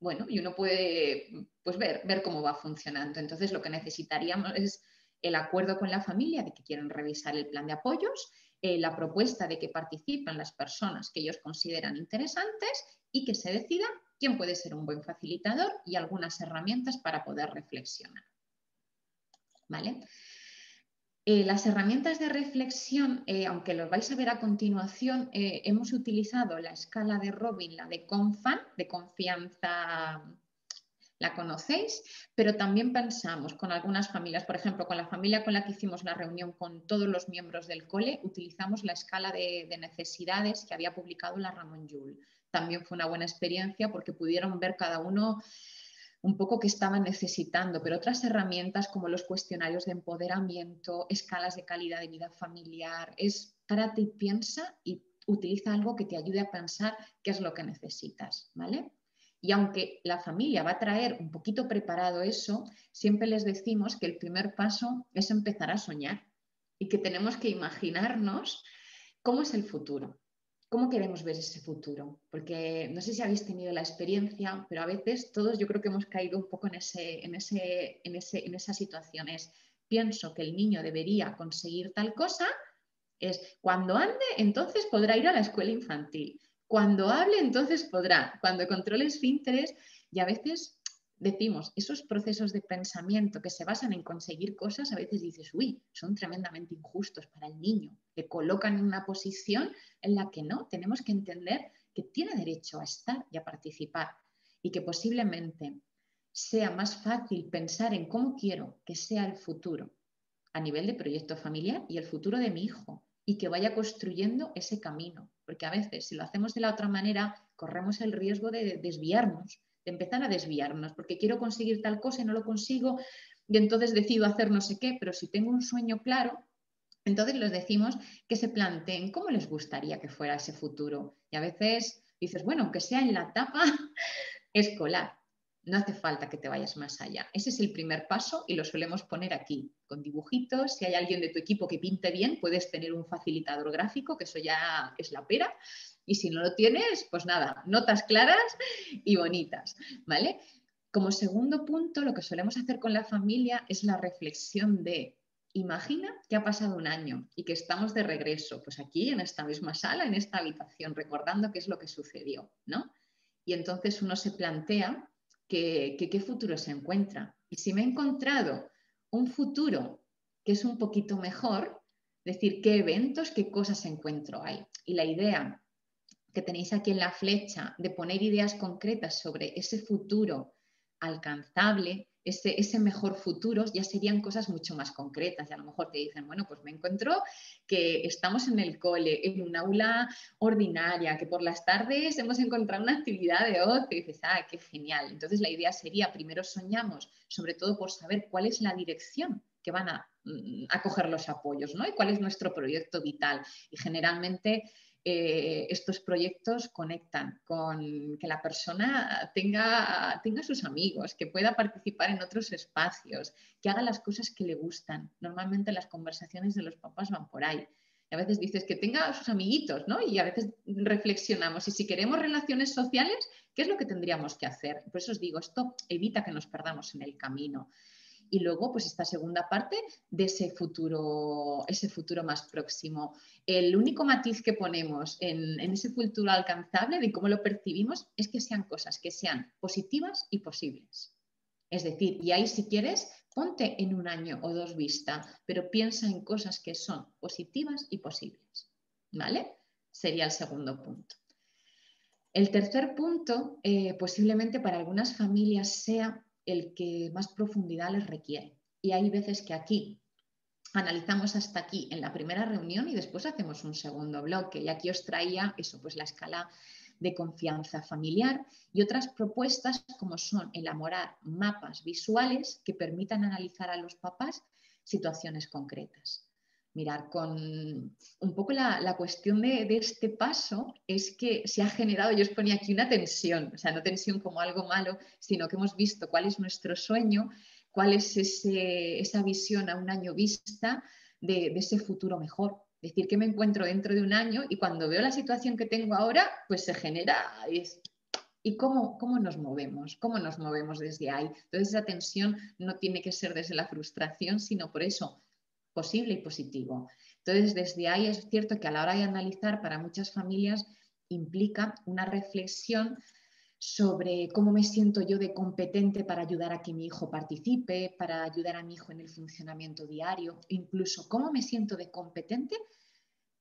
Bueno, y uno puede pues, ver, ver cómo va funcionando. Entonces, lo que necesitaríamos es el acuerdo con la familia de que quieren revisar el plan de apoyos, eh, la propuesta de que participen las personas que ellos consideran interesantes y que se decida quién puede ser un buen facilitador y algunas herramientas para poder reflexionar. ¿Vale? Eh, las herramientas de reflexión, eh, aunque los vais a ver a continuación, hemos utilizado la escala de Robin, la de Confan, de confianza, la conocéis, pero también pensamos con algunas familias, por ejemplo, con la familia con la que hicimos la reunión con todos los miembros del cole, utilizamos la escala de, de necesidades que había publicado la Ramón Yul. También fue una buena experiencia porque pudieron ver cada uno un poco que estaban necesitando, pero otras herramientas como los cuestionarios de empoderamiento, escalas de calidad de vida familiar, es párate y piensa y utiliza algo que te ayude a pensar qué es lo que necesitas, ¿vale? Y aunque la familia va a traer un poquito preparado eso, siempre les decimos que el primer paso es empezar a soñar y que tenemos que imaginarnos cómo es el futuro. ¿Cómo queremos ver ese futuro? Porque no sé si habéis tenido la experiencia, pero a veces todos yo creo que hemos caído un poco en, ese, en, ese, en, ese, en esas situaciones. Pienso que el niño debería conseguir tal cosa, es cuando ande, entonces podrá ir a la escuela infantil. Cuando hable, entonces podrá. Cuando controle interés y a veces decimos, esos procesos de pensamiento que se basan en conseguir cosas, a veces dices, uy, son tremendamente injustos para el niño, le colocan en una posición en la que no, tenemos que entender que tiene derecho a estar y a participar y que posiblemente sea más fácil pensar en cómo quiero que sea el futuro a nivel de proyecto familiar y el futuro de mi hijo y que vaya construyendo ese camino, porque a veces si lo hacemos de la otra manera corremos el riesgo de desviarnos de empezar a desviarnos, porque quiero conseguir tal cosa y no lo consigo, y entonces decido hacer no sé qué, pero si tengo un sueño claro, entonces les decimos que se planteen cómo les gustaría que fuera ese futuro. Y a veces dices, bueno, aunque sea en la etapa escolar, no hace falta que te vayas más allá. Ese es el primer paso y lo solemos poner aquí, con dibujitos. Si hay alguien de tu equipo que pinte bien, puedes tener un facilitador gráfico, que eso ya es la pera. Y si no lo tienes, pues nada, notas claras y bonitas, ¿vale? Como segundo punto, lo que solemos hacer con la familia es la reflexión de, imagina que ha pasado un año y que estamos de regreso, pues aquí en esta misma sala, en esta habitación, recordando qué es lo que sucedió, ¿no? Y entonces uno se plantea que, qué futuro se encuentra. Y si me he encontrado un futuro que es un poquito mejor, decir qué eventos, qué cosas encuentro ahí. Y la idea que tenéis aquí en la flecha de poner ideas concretas sobre ese futuro alcanzable, ese, ese, mejor futuro, ya serían cosas mucho más concretas. Y a lo mejor te dicen, bueno, pues me encuentro que estamos en el cole, en un aula ordinaria, que por las tardes hemos encontrado una actividad de ocio y dices, ah, qué genial. Entonces la idea sería, primero soñamos, sobre todo por saber cuál es la dirección que van a, mm, a coger los apoyos, ¿no? Y cuál es nuestro proyecto vital. Y generalmente eh, estos proyectos conectan con que la persona tenga, sus amigos, que pueda participar en otros espacios, que haga las cosas que le gustan. Normalmente las conversaciones de los papás van por ahí. a veces dices que tenga sus amiguitos, ¿no? Y a veces reflexionamos, y si queremos relaciones sociales, ¿qué es lo que tendríamos que hacer? Por eso os digo, esto evita que nos perdamos en el camino. Y luego pues esta segunda parte de ese futuro, ese futuro más próximo. El único matiz que ponemos en, en ese futuro alcanzable, de cómo lo percibimos, es que sean cosas que sean positivas y posibles. Es decir, y ahí si quieres, ponte en un año o dos vista, pero piensa en cosas que son positivas y posibles. ¿Vale? Sería el segundo punto. El tercer punto, eh, posiblemente para algunas familias sea el que más profundidad les requiere. Y hay veces que aquí analizamos hasta aquí en la primera reunión y después hacemos un segundo bloque. Y aquí os traía eso, pues la escala de confianza familiar y otras propuestas como son elaborar mapas visuales que permitan analizar a los papás situaciones concretas mirar, con un poco la, cuestión de, este paso es que se ha generado, yo os ponía aquí una tensión, o sea, no tensión como algo malo, sino que hemos visto cuál es nuestro sueño, cuál es esa visión a un año vista de, ese futuro mejor. Es decir, que me encuentro dentro de un año y cuando veo la situación que tengo ahora, pues se genera... ¿Y cómo, cómo, nos movemos? ¿Cómo nos movemos desde ahí? Entonces esa tensión no tiene que ser desde la frustración, sino por eso, posible y positivo. Entonces, desde ahí es cierto que a la hora de analizar para muchas familias implica una reflexión sobre cómo me siento yo de competente para ayudar a que mi hijo participe, para ayudar a mi hijo en el funcionamiento diario, incluso cómo me siento de competente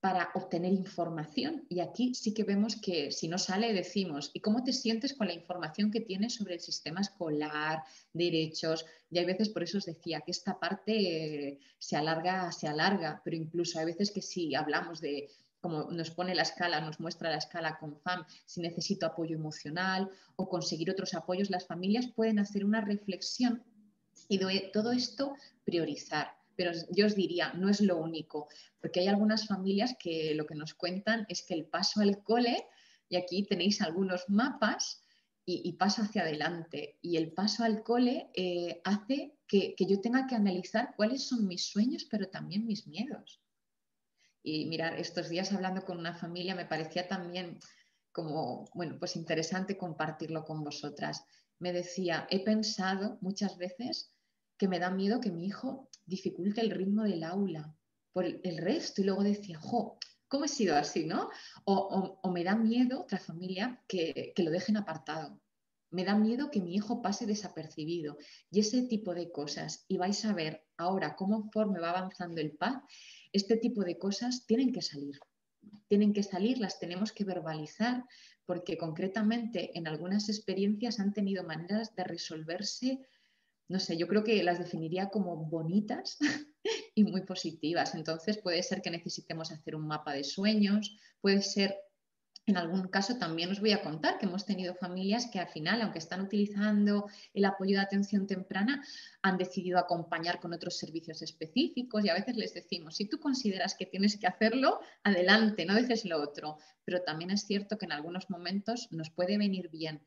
para obtener información. Y aquí sí que vemos que si no sale, decimos, ¿y cómo te sientes con la información que tienes sobre el sistema escolar, derechos? Y hay veces, por eso os decía, que esta parte eh, se alarga, se alarga, pero incluso hay veces que si hablamos de como nos pone la escala, nos muestra la escala con FAM, si necesito apoyo emocional o conseguir otros apoyos, las familias pueden hacer una reflexión y todo esto priorizar pero yo os diría, no es lo único, porque hay algunas familias que lo que nos cuentan es que el paso al cole, y aquí tenéis algunos mapas, y, paso hacia adelante. Y el paso al cole eh, hace que, que, yo tenga que analizar cuáles son mis sueños, pero también mis miedos. Y mirar, estos días hablando con una familia me parecía también como, bueno, pues interesante compartirlo con vosotras. Me decía, he pensado muchas veces que me da miedo que mi hijo dificulte el ritmo del aula por el resto. Y luego decía, jo, ¿cómo he sido así, no? O, me da miedo otra familia que, que lo dejen apartado. Me da miedo que mi hijo pase desapercibido y ese tipo de cosas. Y vais a ver ahora cómo conforme va avanzando el paz, este tipo de cosas tienen que salir. Tienen que salir, las tenemos que verbalizar, porque concretamente en algunas experiencias han tenido maneras de resolverse no sé, yo creo que las definiría como bonitas y muy positivas. Entonces puede ser que necesitemos hacer un mapa de sueños, puede ser, en algún caso también os voy a contar que hemos tenido familias que al final, aunque están utilizando el apoyo de atención temprana, han decidido acompañar con otros servicios específicos y a veces les decimos, si tú consideras que tienes que hacerlo, adelante, no dejes lo otro. Pero también es cierto que en algunos momentos nos puede venir bien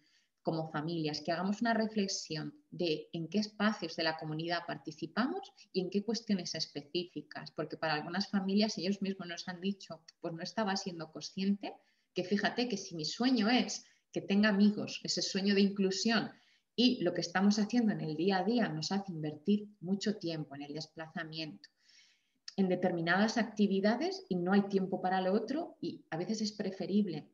como familias, que hagamos una reflexión de en qué espacios de la comunidad participamos y en qué cuestiones específicas, porque para algunas familias ellos mismos nos han dicho, pues no estaba siendo consciente que fíjate que si mi sueño es que tenga amigos, ese sueño de inclusión y lo que estamos haciendo en el día a día nos hace invertir mucho tiempo en el desplazamiento, en determinadas actividades y no hay tiempo para lo otro y a veces es preferible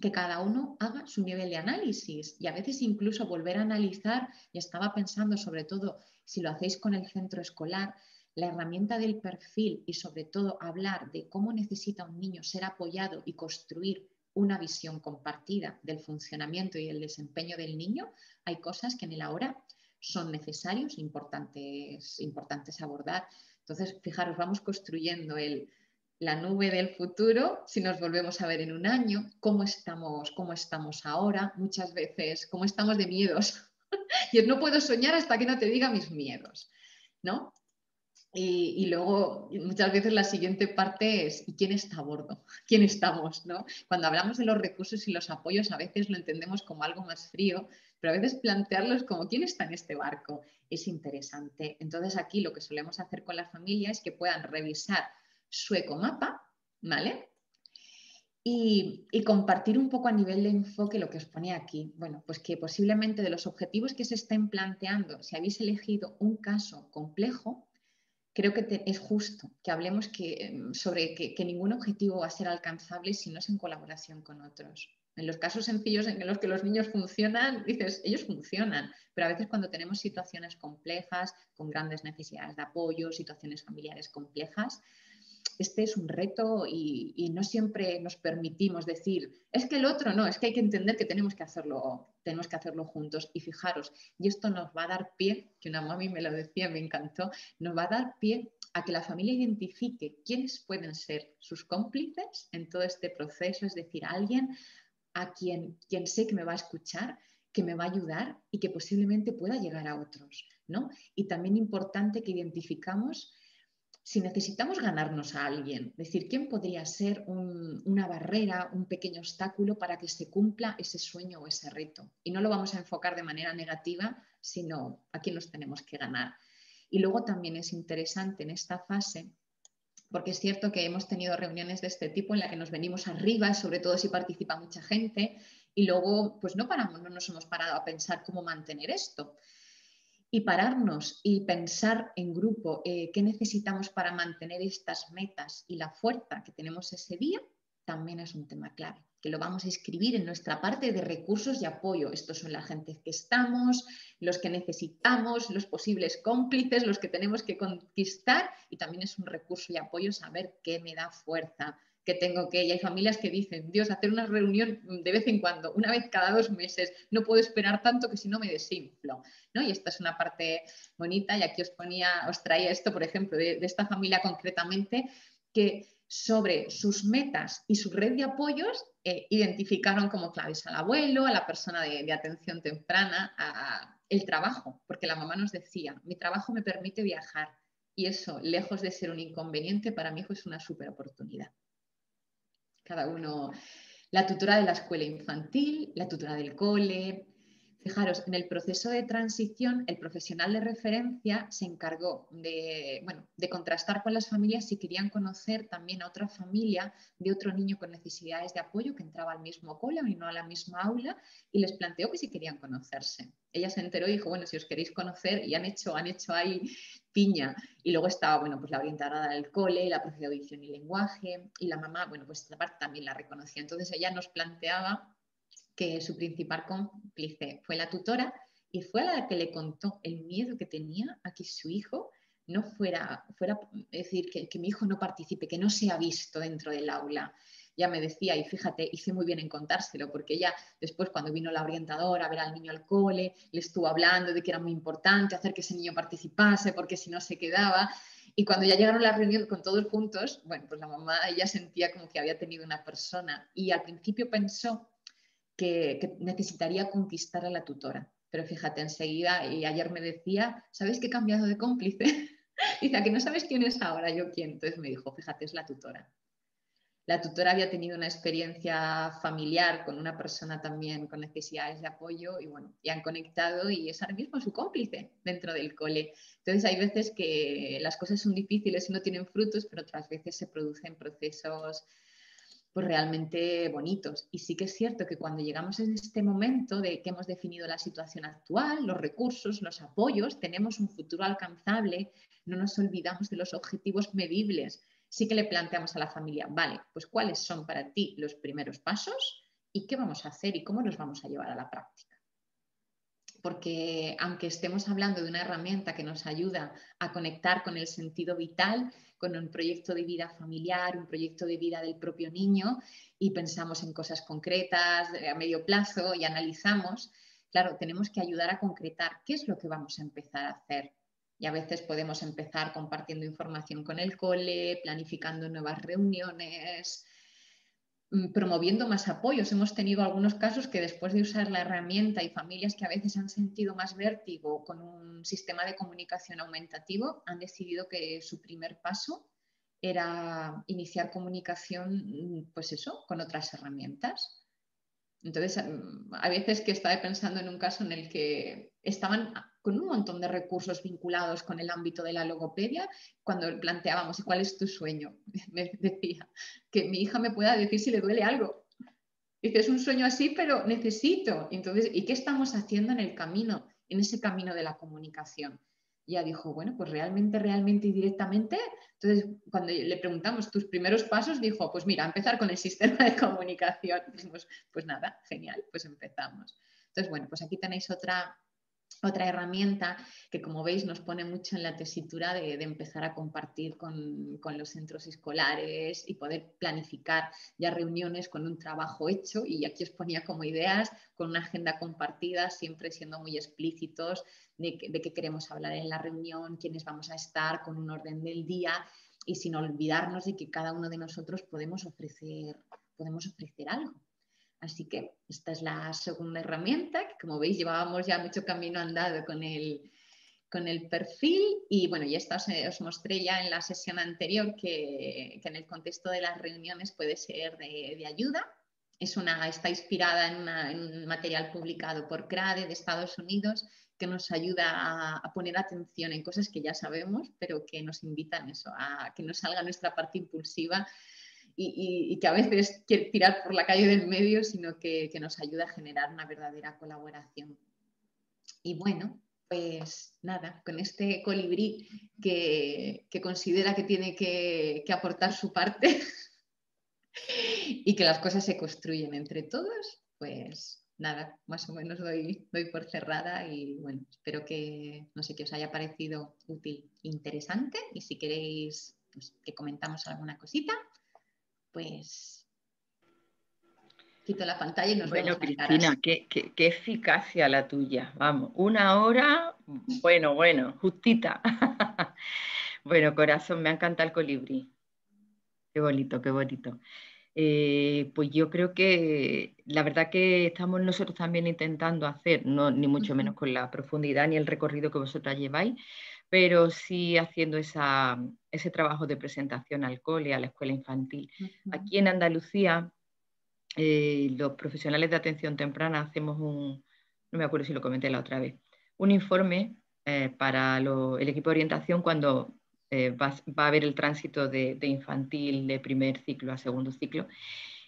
que cada uno haga su nivel de análisis y a veces incluso volver a analizar, y estaba pensando sobre todo si lo hacéis con el centro escolar, la herramienta del perfil y sobre todo hablar de cómo necesita un niño ser apoyado y construir una visión compartida del funcionamiento y el desempeño del niño, hay cosas que en el ahora son necesarios, importantes, importantes abordar. Entonces, fijaros, vamos construyendo el, la nube del futuro, si nos volvemos a ver en un año, cómo estamos, cómo estamos ahora, muchas veces, cómo estamos de miedos. Yo no puedo soñar hasta que no te diga mis miedos, ¿no? Y, luego, muchas veces la siguiente parte es, ¿y quién está a bordo? ¿Quién estamos? ¿no? Cuando hablamos de los recursos y los apoyos, a veces lo entendemos como algo más frío, pero a veces plantearlos como, ¿quién está en este barco? Es interesante. Entonces, aquí lo que solemos hacer con la familia es que puedan revisar su ecomapa, ¿vale? y, compartir un poco a nivel de enfoque lo que os pone aquí. Bueno, pues que posiblemente de los objetivos que se estén planteando, si habéis elegido un caso complejo, creo que es justo que hablemos mm, sobre que, que, ningún objetivo va a ser alcanzable si no es en colaboración con otros. En los casos sencillos en los que los niños funcionan, dices, ellos funcionan, pero a veces cuando tenemos situaciones complejas, con grandes necesidades de apoyo, situaciones familiares complejas, este es un reto y, no siempre nos permitimos decir, es que el otro no, es que hay que entender que tenemos que hacerlo, tenemos que hacerlo juntos. Y fijaros, y esto nos va a dar pie, que una mami me lo decía, me encantó, nos va a dar pie a que la familia identifique quiénes pueden ser sus cómplices en todo este proceso, es decir, alguien a quien, quien sé que me va a escuchar, que me va a ayudar y que posiblemente pueda llegar a otros. ¿no? Y también importante que identificamos si necesitamos ganarnos a alguien, decir, ¿quién podría ser una barrera, un pequeño obstáculo para que se cumpla ese sueño o ese reto? Y no lo vamos a enfocar de manera negativa, sino a quién nos tenemos que ganar. Y luego también es interesante en esta fase, porque es cierto que hemos tenido reuniones de este tipo en la que nos venimos arriba, sobre todo si participa mucha gente, y luego pues no paramos, no nos hemos parado a pensar cómo mantener esto y pararnos y pensar en grupo eh, qué necesitamos para mantener estas metas y la fuerza que tenemos ese día, también es un tema clave, que lo vamos a escribir en nuestra parte de recursos y apoyo. Estos son la gente que estamos, los que necesitamos, los posibles cómplices, los que tenemos que conquistar y también es un recurso y apoyo saber qué me da fuerza, que tengo que, y hay familias que dicen, Dios, hacer una reunión de vez en cuando, una vez cada dos meses, no puedo esperar tanto que si no me desinflo, ¿no? Y esta es una parte bonita y aquí os ponía, os traía esto, por ejemplo, de, esta familia concretamente, que sobre sus metas y su red de apoyos eh, identificaron como claves al abuelo, a la persona de, atención temprana, a, el trabajo, porque la mamá nos decía, mi trabajo me permite viajar y eso, lejos de ser un inconveniente, para mi hijo es una súper oportunidad cada uno, la tutora de la escuela infantil, la tutora del cole. Fijaros, en el proceso de transición, el profesional de referencia se encargó de, bueno, de contrastar con las familias si querían conocer también a otra familia de otro niño con necesidades de apoyo que entraba al mismo cole y no a la misma aula y les planteó que si querían conocerse. Ella se enteró y dijo, bueno, si os queréis conocer, y han hecho, han hecho ahí piña. Y luego estaba, bueno, pues la orientadora del cole, la profe de audición y lenguaje, y la mamá, bueno, pues esta parte también la reconocía. Entonces ella nos planteaba que su principal cómplice fue la tutora y fue la que le contó el miedo que tenía a que su hijo no fuera, fuera es decir, que, que mi hijo no participe, que no sea visto dentro del aula ya me decía, y fíjate, hice muy bien en contárselo, porque ella después cuando vino la orientadora a ver al niño al cole, le estuvo hablando de que era muy importante hacer que ese niño participase, porque si no se quedaba. Y cuando ya llegaron a la reunión con todos juntos, bueno, pues la mamá ella sentía como que había tenido una persona y al principio pensó que, necesitaría conquistar a la tutora. Pero fíjate, enseguida, y ayer me decía, ¿sabes que he cambiado de cómplice? Dice, que no sabes quién es ahora? Yo quién. Entonces me dijo, fíjate, es la tutora la tutora había tenido una experiencia familiar con una persona también con necesidades de apoyo y bueno, y han conectado y es ahora mismo su cómplice dentro del cole. Entonces hay veces que las cosas son difíciles y no tienen frutos, pero otras veces se producen procesos pues realmente bonitos. Y sí que es cierto que cuando llegamos en este momento de que hemos definido la situación actual, los recursos, los apoyos, tenemos un futuro alcanzable, no nos olvidamos de los objetivos medibles sí que le planteamos a la familia, vale, pues cuáles son para ti los primeros pasos y qué vamos a hacer y cómo los vamos a llevar a la práctica. Porque aunque estemos hablando de una herramienta que nos ayuda a conectar con el sentido vital, con un proyecto de vida familiar, un proyecto de vida del propio niño y pensamos en cosas concretas a medio plazo y analizamos, claro, tenemos que ayudar a concretar qué es lo que vamos a empezar a hacer y a veces podemos empezar compartiendo información con el cole, planificando nuevas reuniones, mm, promoviendo más apoyos. Hemos tenido algunos casos que después de usar la herramienta y familias que a veces han sentido más vértigo con un sistema de comunicación aumentativo, han decidido que su primer paso era iniciar comunicación, mm, pues eso, con otras herramientas. Entonces, mm, a veces que estaba pensando en un caso en el que estaban con un montón de recursos vinculados con el ámbito de la logopedia, cuando planteábamos, ¿cuál es tu sueño? Me decía, que mi hija me pueda decir si le duele algo. Dice, es un sueño así, pero necesito. Entonces, ¿y qué estamos haciendo en el camino, en ese camino de la comunicación? ya dijo, bueno, pues realmente, realmente y directamente. Entonces, cuando le preguntamos tus primeros pasos, dijo, pues mira, empezar con el sistema de comunicación. Dijimos, pues nada, genial, pues empezamos. Entonces, bueno, pues aquí tenéis otra, otra herramienta que, como veis, nos pone mucho en la tesitura de, empezar a compartir con, los centros escolares y poder planificar ya reuniones con un trabajo hecho. Y aquí os ponía como ideas, con una agenda compartida, siempre siendo muy explícitos de, de qué queremos hablar en la reunión, quiénes vamos a estar, con un orden del día y sin olvidarnos de que cada uno de nosotros podemos ofrecer, podemos ofrecer algo. Así que esta es la segunda herramienta, que como veis llevábamos ya mucho camino andado con el, con el perfil y bueno, y esta os, mostré ya en la sesión anterior que, en el contexto de las reuniones puede ser de, ayuda. Es una, está inspirada en, un material publicado por CRADE de Estados Unidos que nos ayuda a, a, poner atención en cosas que ya sabemos, pero que nos invitan eso, a que nos salga nuestra parte impulsiva y, que a veces quiere tirar por la calle del medio, sino que, nos ayuda a generar una verdadera colaboración. Y bueno, pues nada, con este colibrí que, considera que tiene que, aportar su parte y que las cosas se construyen entre todos, pues nada, más o menos doy, doy por cerrada y bueno, espero que, no sé, que os haya parecido útil, interesante y si queréis pues, que comentamos alguna cosita, pues quito la pantalla y nos bueno, Cristina, qué, qué, eficacia la tuya. Vamos, una hora, bueno, bueno, justita. bueno, corazón, me encanta el colibrí. Qué bonito, qué bonito. Eh, pues yo creo que la verdad que estamos nosotros también intentando hacer, no, ni mucho menos con la profundidad ni el recorrido que vosotras lleváis, pero sí haciendo ese trabajo de presentación al cole, a la escuela infantil. Aquí en Andalucía, eh, los profesionales de atención temprana hacemos un, no me acuerdo si lo comenté la otra vez, un informe eh, para el equipo de orientación cuando eh, va, a haber el tránsito de, infantil de primer ciclo a segundo ciclo.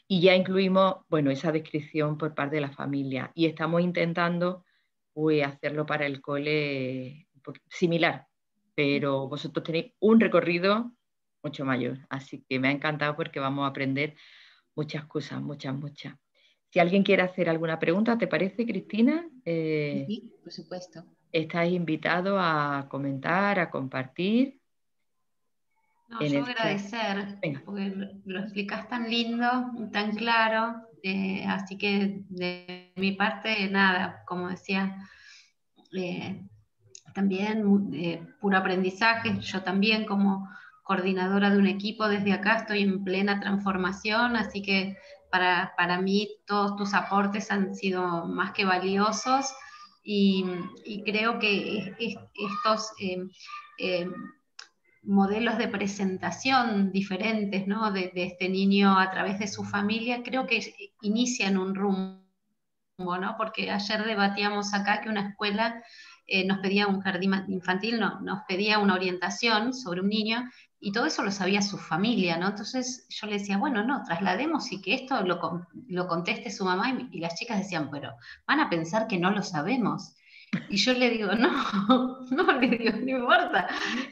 Y ya incluimos, bueno, esa descripción por parte de la familia y estamos intentando pues, hacerlo para el cole similar, pero vosotros tenéis un recorrido mucho mayor. Así que me ha encantado porque vamos a aprender muchas cosas, muchas, muchas. Si alguien quiere hacer alguna pregunta, ¿te parece, Cristina? Eh, sí, por supuesto. Estáis invitados a comentar, a compartir. No, yo agradecer, porque lo explicas tan lindo, tan claro, eh, así que de mi parte, nada, como decía, eh, también eh, puro aprendizaje. Yo también como coordinadora de un equipo desde acá estoy en plena transformación, así que para, para mí todos tus aportes han sido más que valiosos y, creo que estos eh, eh, modelos de presentación diferentes ¿no? de, de, este niño a través de su familia, creo que inician un rumbo, ¿no? porque ayer debatíamos acá que una escuela eh, nos pedía un jardín infantil, no, nos pedía una orientación sobre un niño y todo eso lo sabía su familia, ¿no? Entonces yo le decía, bueno, no, traslademos y que esto lo, lo conteste su mamá y, y, las chicas decían, pero van a pensar que no lo sabemos. Y yo le digo, no, no, le digo, no importa,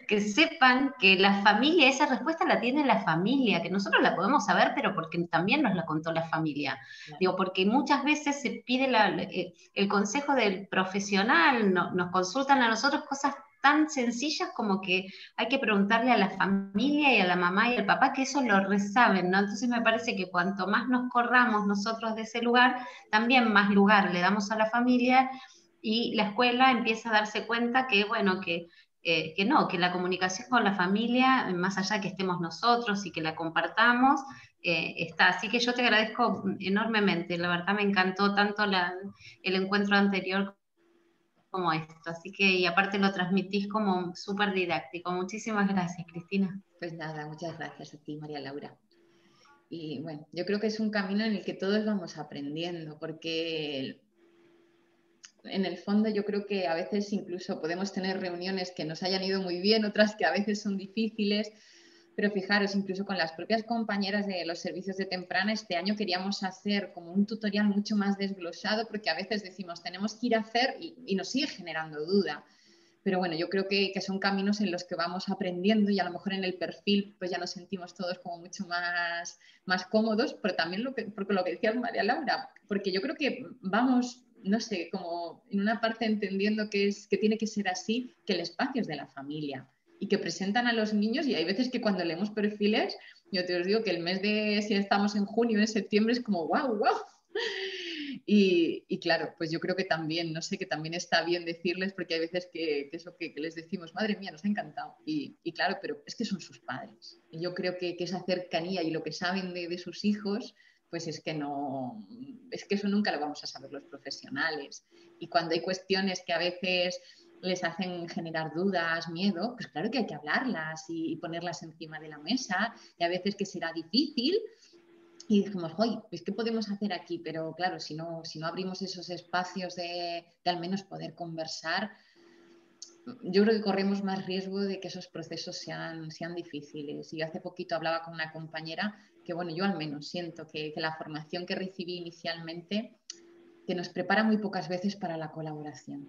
que sepan que la familia, esa respuesta la tiene la familia, que nosotros la podemos saber, pero porque también nos la contó la familia. Digo, porque muchas veces se pide eh, el consejo del profesional, nos consultan a nosotros cosas tan sencillas como que hay que preguntarle a la familia y a la mamá y al papá que eso lo resaben, ¿no? Entonces me parece que cuanto más nos corramos nosotros de ese lugar, también más lugar le damos a la familia y la escuela empieza a darse cuenta que, bueno, que, que no, que la comunicación con la familia, más allá que estemos nosotros y que la compartamos, eh, está. Así que yo te agradezco enormemente, la verdad me encantó tanto el encuentro anterior como esto, así que y aparte lo transmitís como súper didáctico. Muchísimas gracias, Cristina. Pues nada, muchas gracias a ti, María Laura. Y bueno, yo creo que es un camino en el que todos vamos aprendiendo, porque en el fondo yo creo que a veces incluso podemos tener reuniones que nos hayan ido muy bien, otras que a veces son difíciles, pero fijaros, incluso con las propias compañeras de los servicios de temprana, este año queríamos hacer como un tutorial mucho más desglosado, porque a veces decimos, tenemos que ir a hacer y, nos sigue generando duda. Pero bueno, yo creo que, son caminos en los que vamos aprendiendo y a lo mejor en el perfil pues ya nos sentimos todos como mucho más, más cómodos, pero también lo que, porque lo que decía María Laura, porque yo creo que vamos no sé, como en una parte entendiendo que, es, que tiene que ser así, que el espacio es de la familia y que presentan a los niños y hay veces que cuando leemos perfiles, yo te os digo que el mes de, si estamos en junio, en septiembre, es como, wow, wow. Y, claro, pues yo creo que también, no sé, que también está bien decirles, porque hay veces que, eso que, les decimos, madre mía, nos ha encantado. Y, claro, pero es que son sus padres. Y yo creo que, esa cercanía y lo que saben de, de, sus hijos, pues es que no, es que eso nunca lo vamos a saber los profesionales. Y cuando hay cuestiones que a veces les hacen generar dudas, miedo, pues claro que hay que hablarlas y, ponerlas encima de la mesa y a veces que será difícil y dijimos, oye, pues ¿qué podemos hacer aquí? Pero claro, si no, si no abrimos esos espacios de, al menos poder conversar, yo creo que corremos más riesgo de que esos procesos sean, sean difíciles. Y hace poquito hablaba con una compañera que, bueno, yo al menos siento que, que la formación que recibí inicialmente, que nos prepara muy pocas veces para la colaboración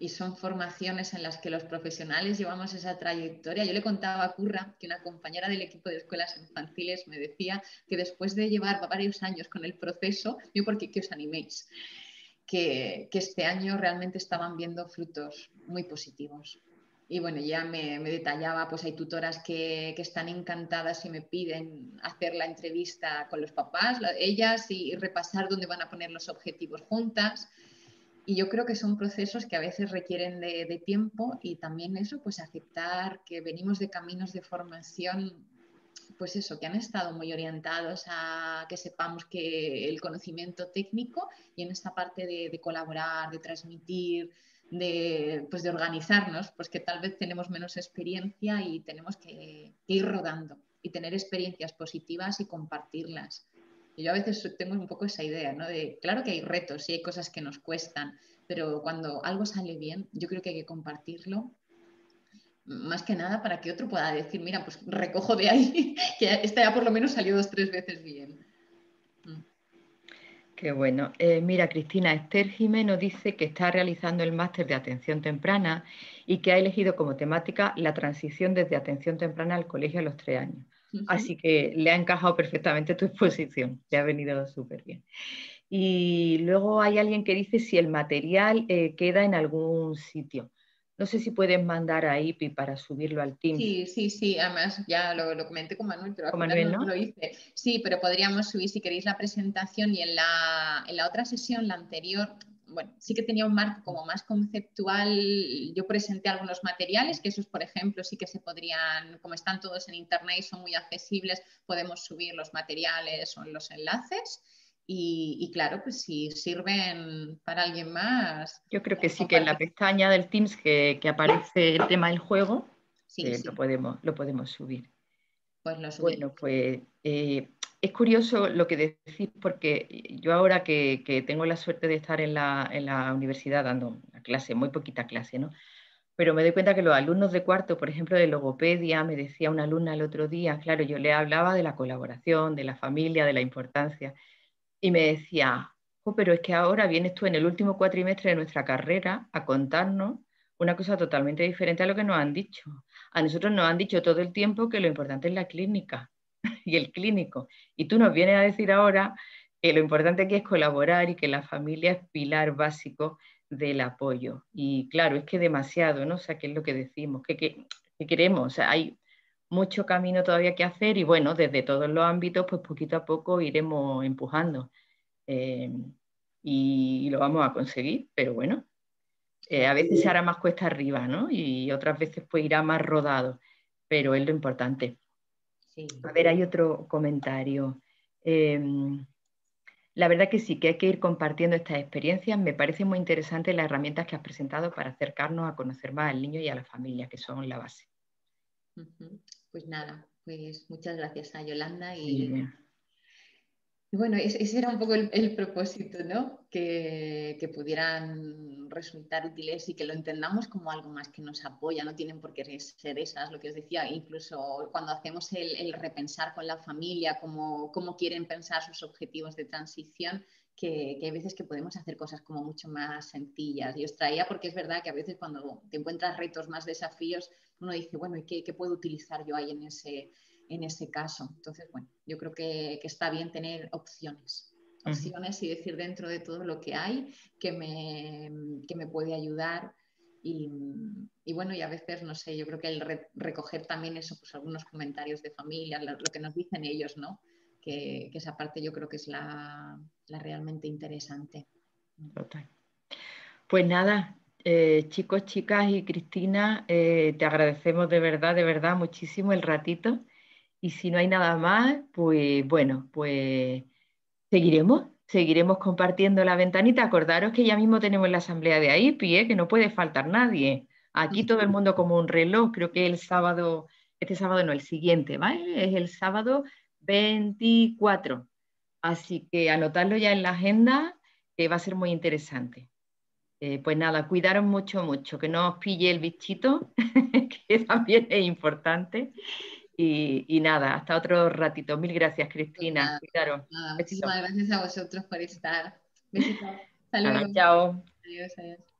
y son formaciones en las que los profesionales llevamos esa trayectoria. Yo le contaba a Curra que una compañera del equipo de escuelas infantiles me decía que después de llevar varios años con el proceso, yo porque que os animéis, que, este año realmente estaban viendo frutos muy positivos. Y bueno, ya me, detallaba, pues hay tutoras que, que, están encantadas y me piden hacer la entrevista con los papás, ellas, y repasar dónde van a poner los objetivos juntas. Y yo creo que son procesos que a veces requieren de, tiempo y también eso, pues aceptar que venimos de caminos de formación, pues eso, que han estado muy orientados a que sepamos que el conocimiento técnico y en esta parte de, colaborar, de transmitir, de, pues de organizarnos, pues que tal vez tenemos menos experiencia y tenemos que ir rodando y tener experiencias positivas y compartirlas. Y yo a veces tengo un poco esa idea, ¿no? De, claro que hay retos y hay cosas que nos cuestan, pero cuando algo sale bien, yo creo que hay que compartirlo, más que nada para que otro pueda decir, mira, pues recojo de ahí, que esta ya por lo menos salió dos, tres veces bien. Qué bueno. Eh, mira, Cristina, Esther Jiménez dice que está realizando el máster de atención temprana y que ha elegido como temática la transición desde atención temprana al colegio a los tres años. Así que le ha encajado perfectamente tu exposición, le ha venido súper bien. Y luego hay alguien que dice si el material eh, queda en algún sitio. No sé si puedes mandar a IPI para subirlo al team. Sí, sí, sí. Además, ya lo, comenté con Manuel, pero al no, lo hice. Sí, pero podríamos subir si queréis la presentación y en la, en la otra sesión, la anterior, bueno, sí que tenía un marco como más conceptual. Yo presenté algunos materiales, que esos, por ejemplo, sí que se podrían, como están todos en internet y son muy accesibles, podemos subir los materiales o los enlaces. Y, claro, pues si sirven para alguien más. Yo creo que sí, que en la pestaña del Teams que, aparece el tema del juego, eh, Lo, podemos, lo podemos subir. Pues lo subimos. Bueno, pues eh, es curioso lo que decís, porque yo ahora que, tengo la suerte de estar en la, universidad dando una clase, muy poquita clase, ¿no? Pero me doy cuenta que los alumnos de cuarto, por ejemplo, de logopedia, me decía una alumna el otro día, claro, yo le hablaba de la colaboración, de la familia, de la importancia, y me decía, pero es que ahora vienes tú en el último cuatrimestre de nuestra carrera a contarnos una cosa totalmente diferente a lo que nos han dicho. A nosotros nos han dicho todo el tiempo que lo importante es la clínica, y el clínico. Y tú nos vienes a decir ahora que lo importante aquí es colaborar y que la familia es pilar básico del apoyo. Y claro, es que demasiado, ¿no? O sea, ¿qué es lo que decimos? ¿Qué, queremos? O sea, hay mucho camino todavía que hacer y bueno, desde todos los ámbitos, pues poquito a poco iremos empujando. Eh, y, lo vamos a conseguir, pero bueno, eh, a veces se hará más cuesta arriba, ¿no? Y otras veces pues irá más rodado, pero es lo importante. A ver, hay otro comentario. Em, la verdad que sí, que hay que ir compartiendo estas experiencias. Me parece muy interesante las herramientas que has presentado para acercarnos a conocer más al niño y a la familia, que son la base. Pues nada, pues muchas gracias a Yolanda y, bueno, ese era un poco el, propósito, ¿no? Que, pudieran resultar útiles y que lo entendamos como algo más que nos apoya, no tienen por qué ser esas, lo que os decía, incluso cuando hacemos el, repensar con la familia, cómo, cómo, quieren pensar sus objetivos de transición, que, hay veces que podemos hacer cosas como mucho más sencillas. Y os traía porque es verdad que a veces cuando te encuentras retos, más desafíos, uno dice, bueno, ¿y qué, qué puedo utilizar yo ahí en ese en ese caso. Entonces, bueno, yo creo que, está bien tener opciones, opciones y decir dentro de todo lo que hay que me, me puede ayudar. Y, bueno, y a veces, no sé, yo creo que el recoger también eso, pues algunos comentarios de familia, lo, que nos dicen ellos, ¿no? Que, esa parte yo creo que es la, realmente interesante. Total. Pues nada, eh, chicos, chicas y Cristina, eh, te agradecemos de verdad, de verdad muchísimo el ratito. Y si no hay nada más, pues bueno, pues seguiremos, seguiremos compartiendo la ventanita. Acordaros que ya mismo tenemos la asamblea de AIPI, ¿eh? que no puede faltar nadie. Aquí todo el mundo como un reloj, creo que el sábado, este sábado no, el siguiente, ¿vale? Es el sábado 24. Así que anotarlo ya en la agenda, que va a ser muy interesante. Eh, pues nada, cuidaros mucho, mucho, que no os pille el bichito, que también es importante. Y, nada, hasta otro ratito. Mil gracias, Cristina. muchísimas gracias a vosotros por estar. Besitos. Chao. Adiós, adiós.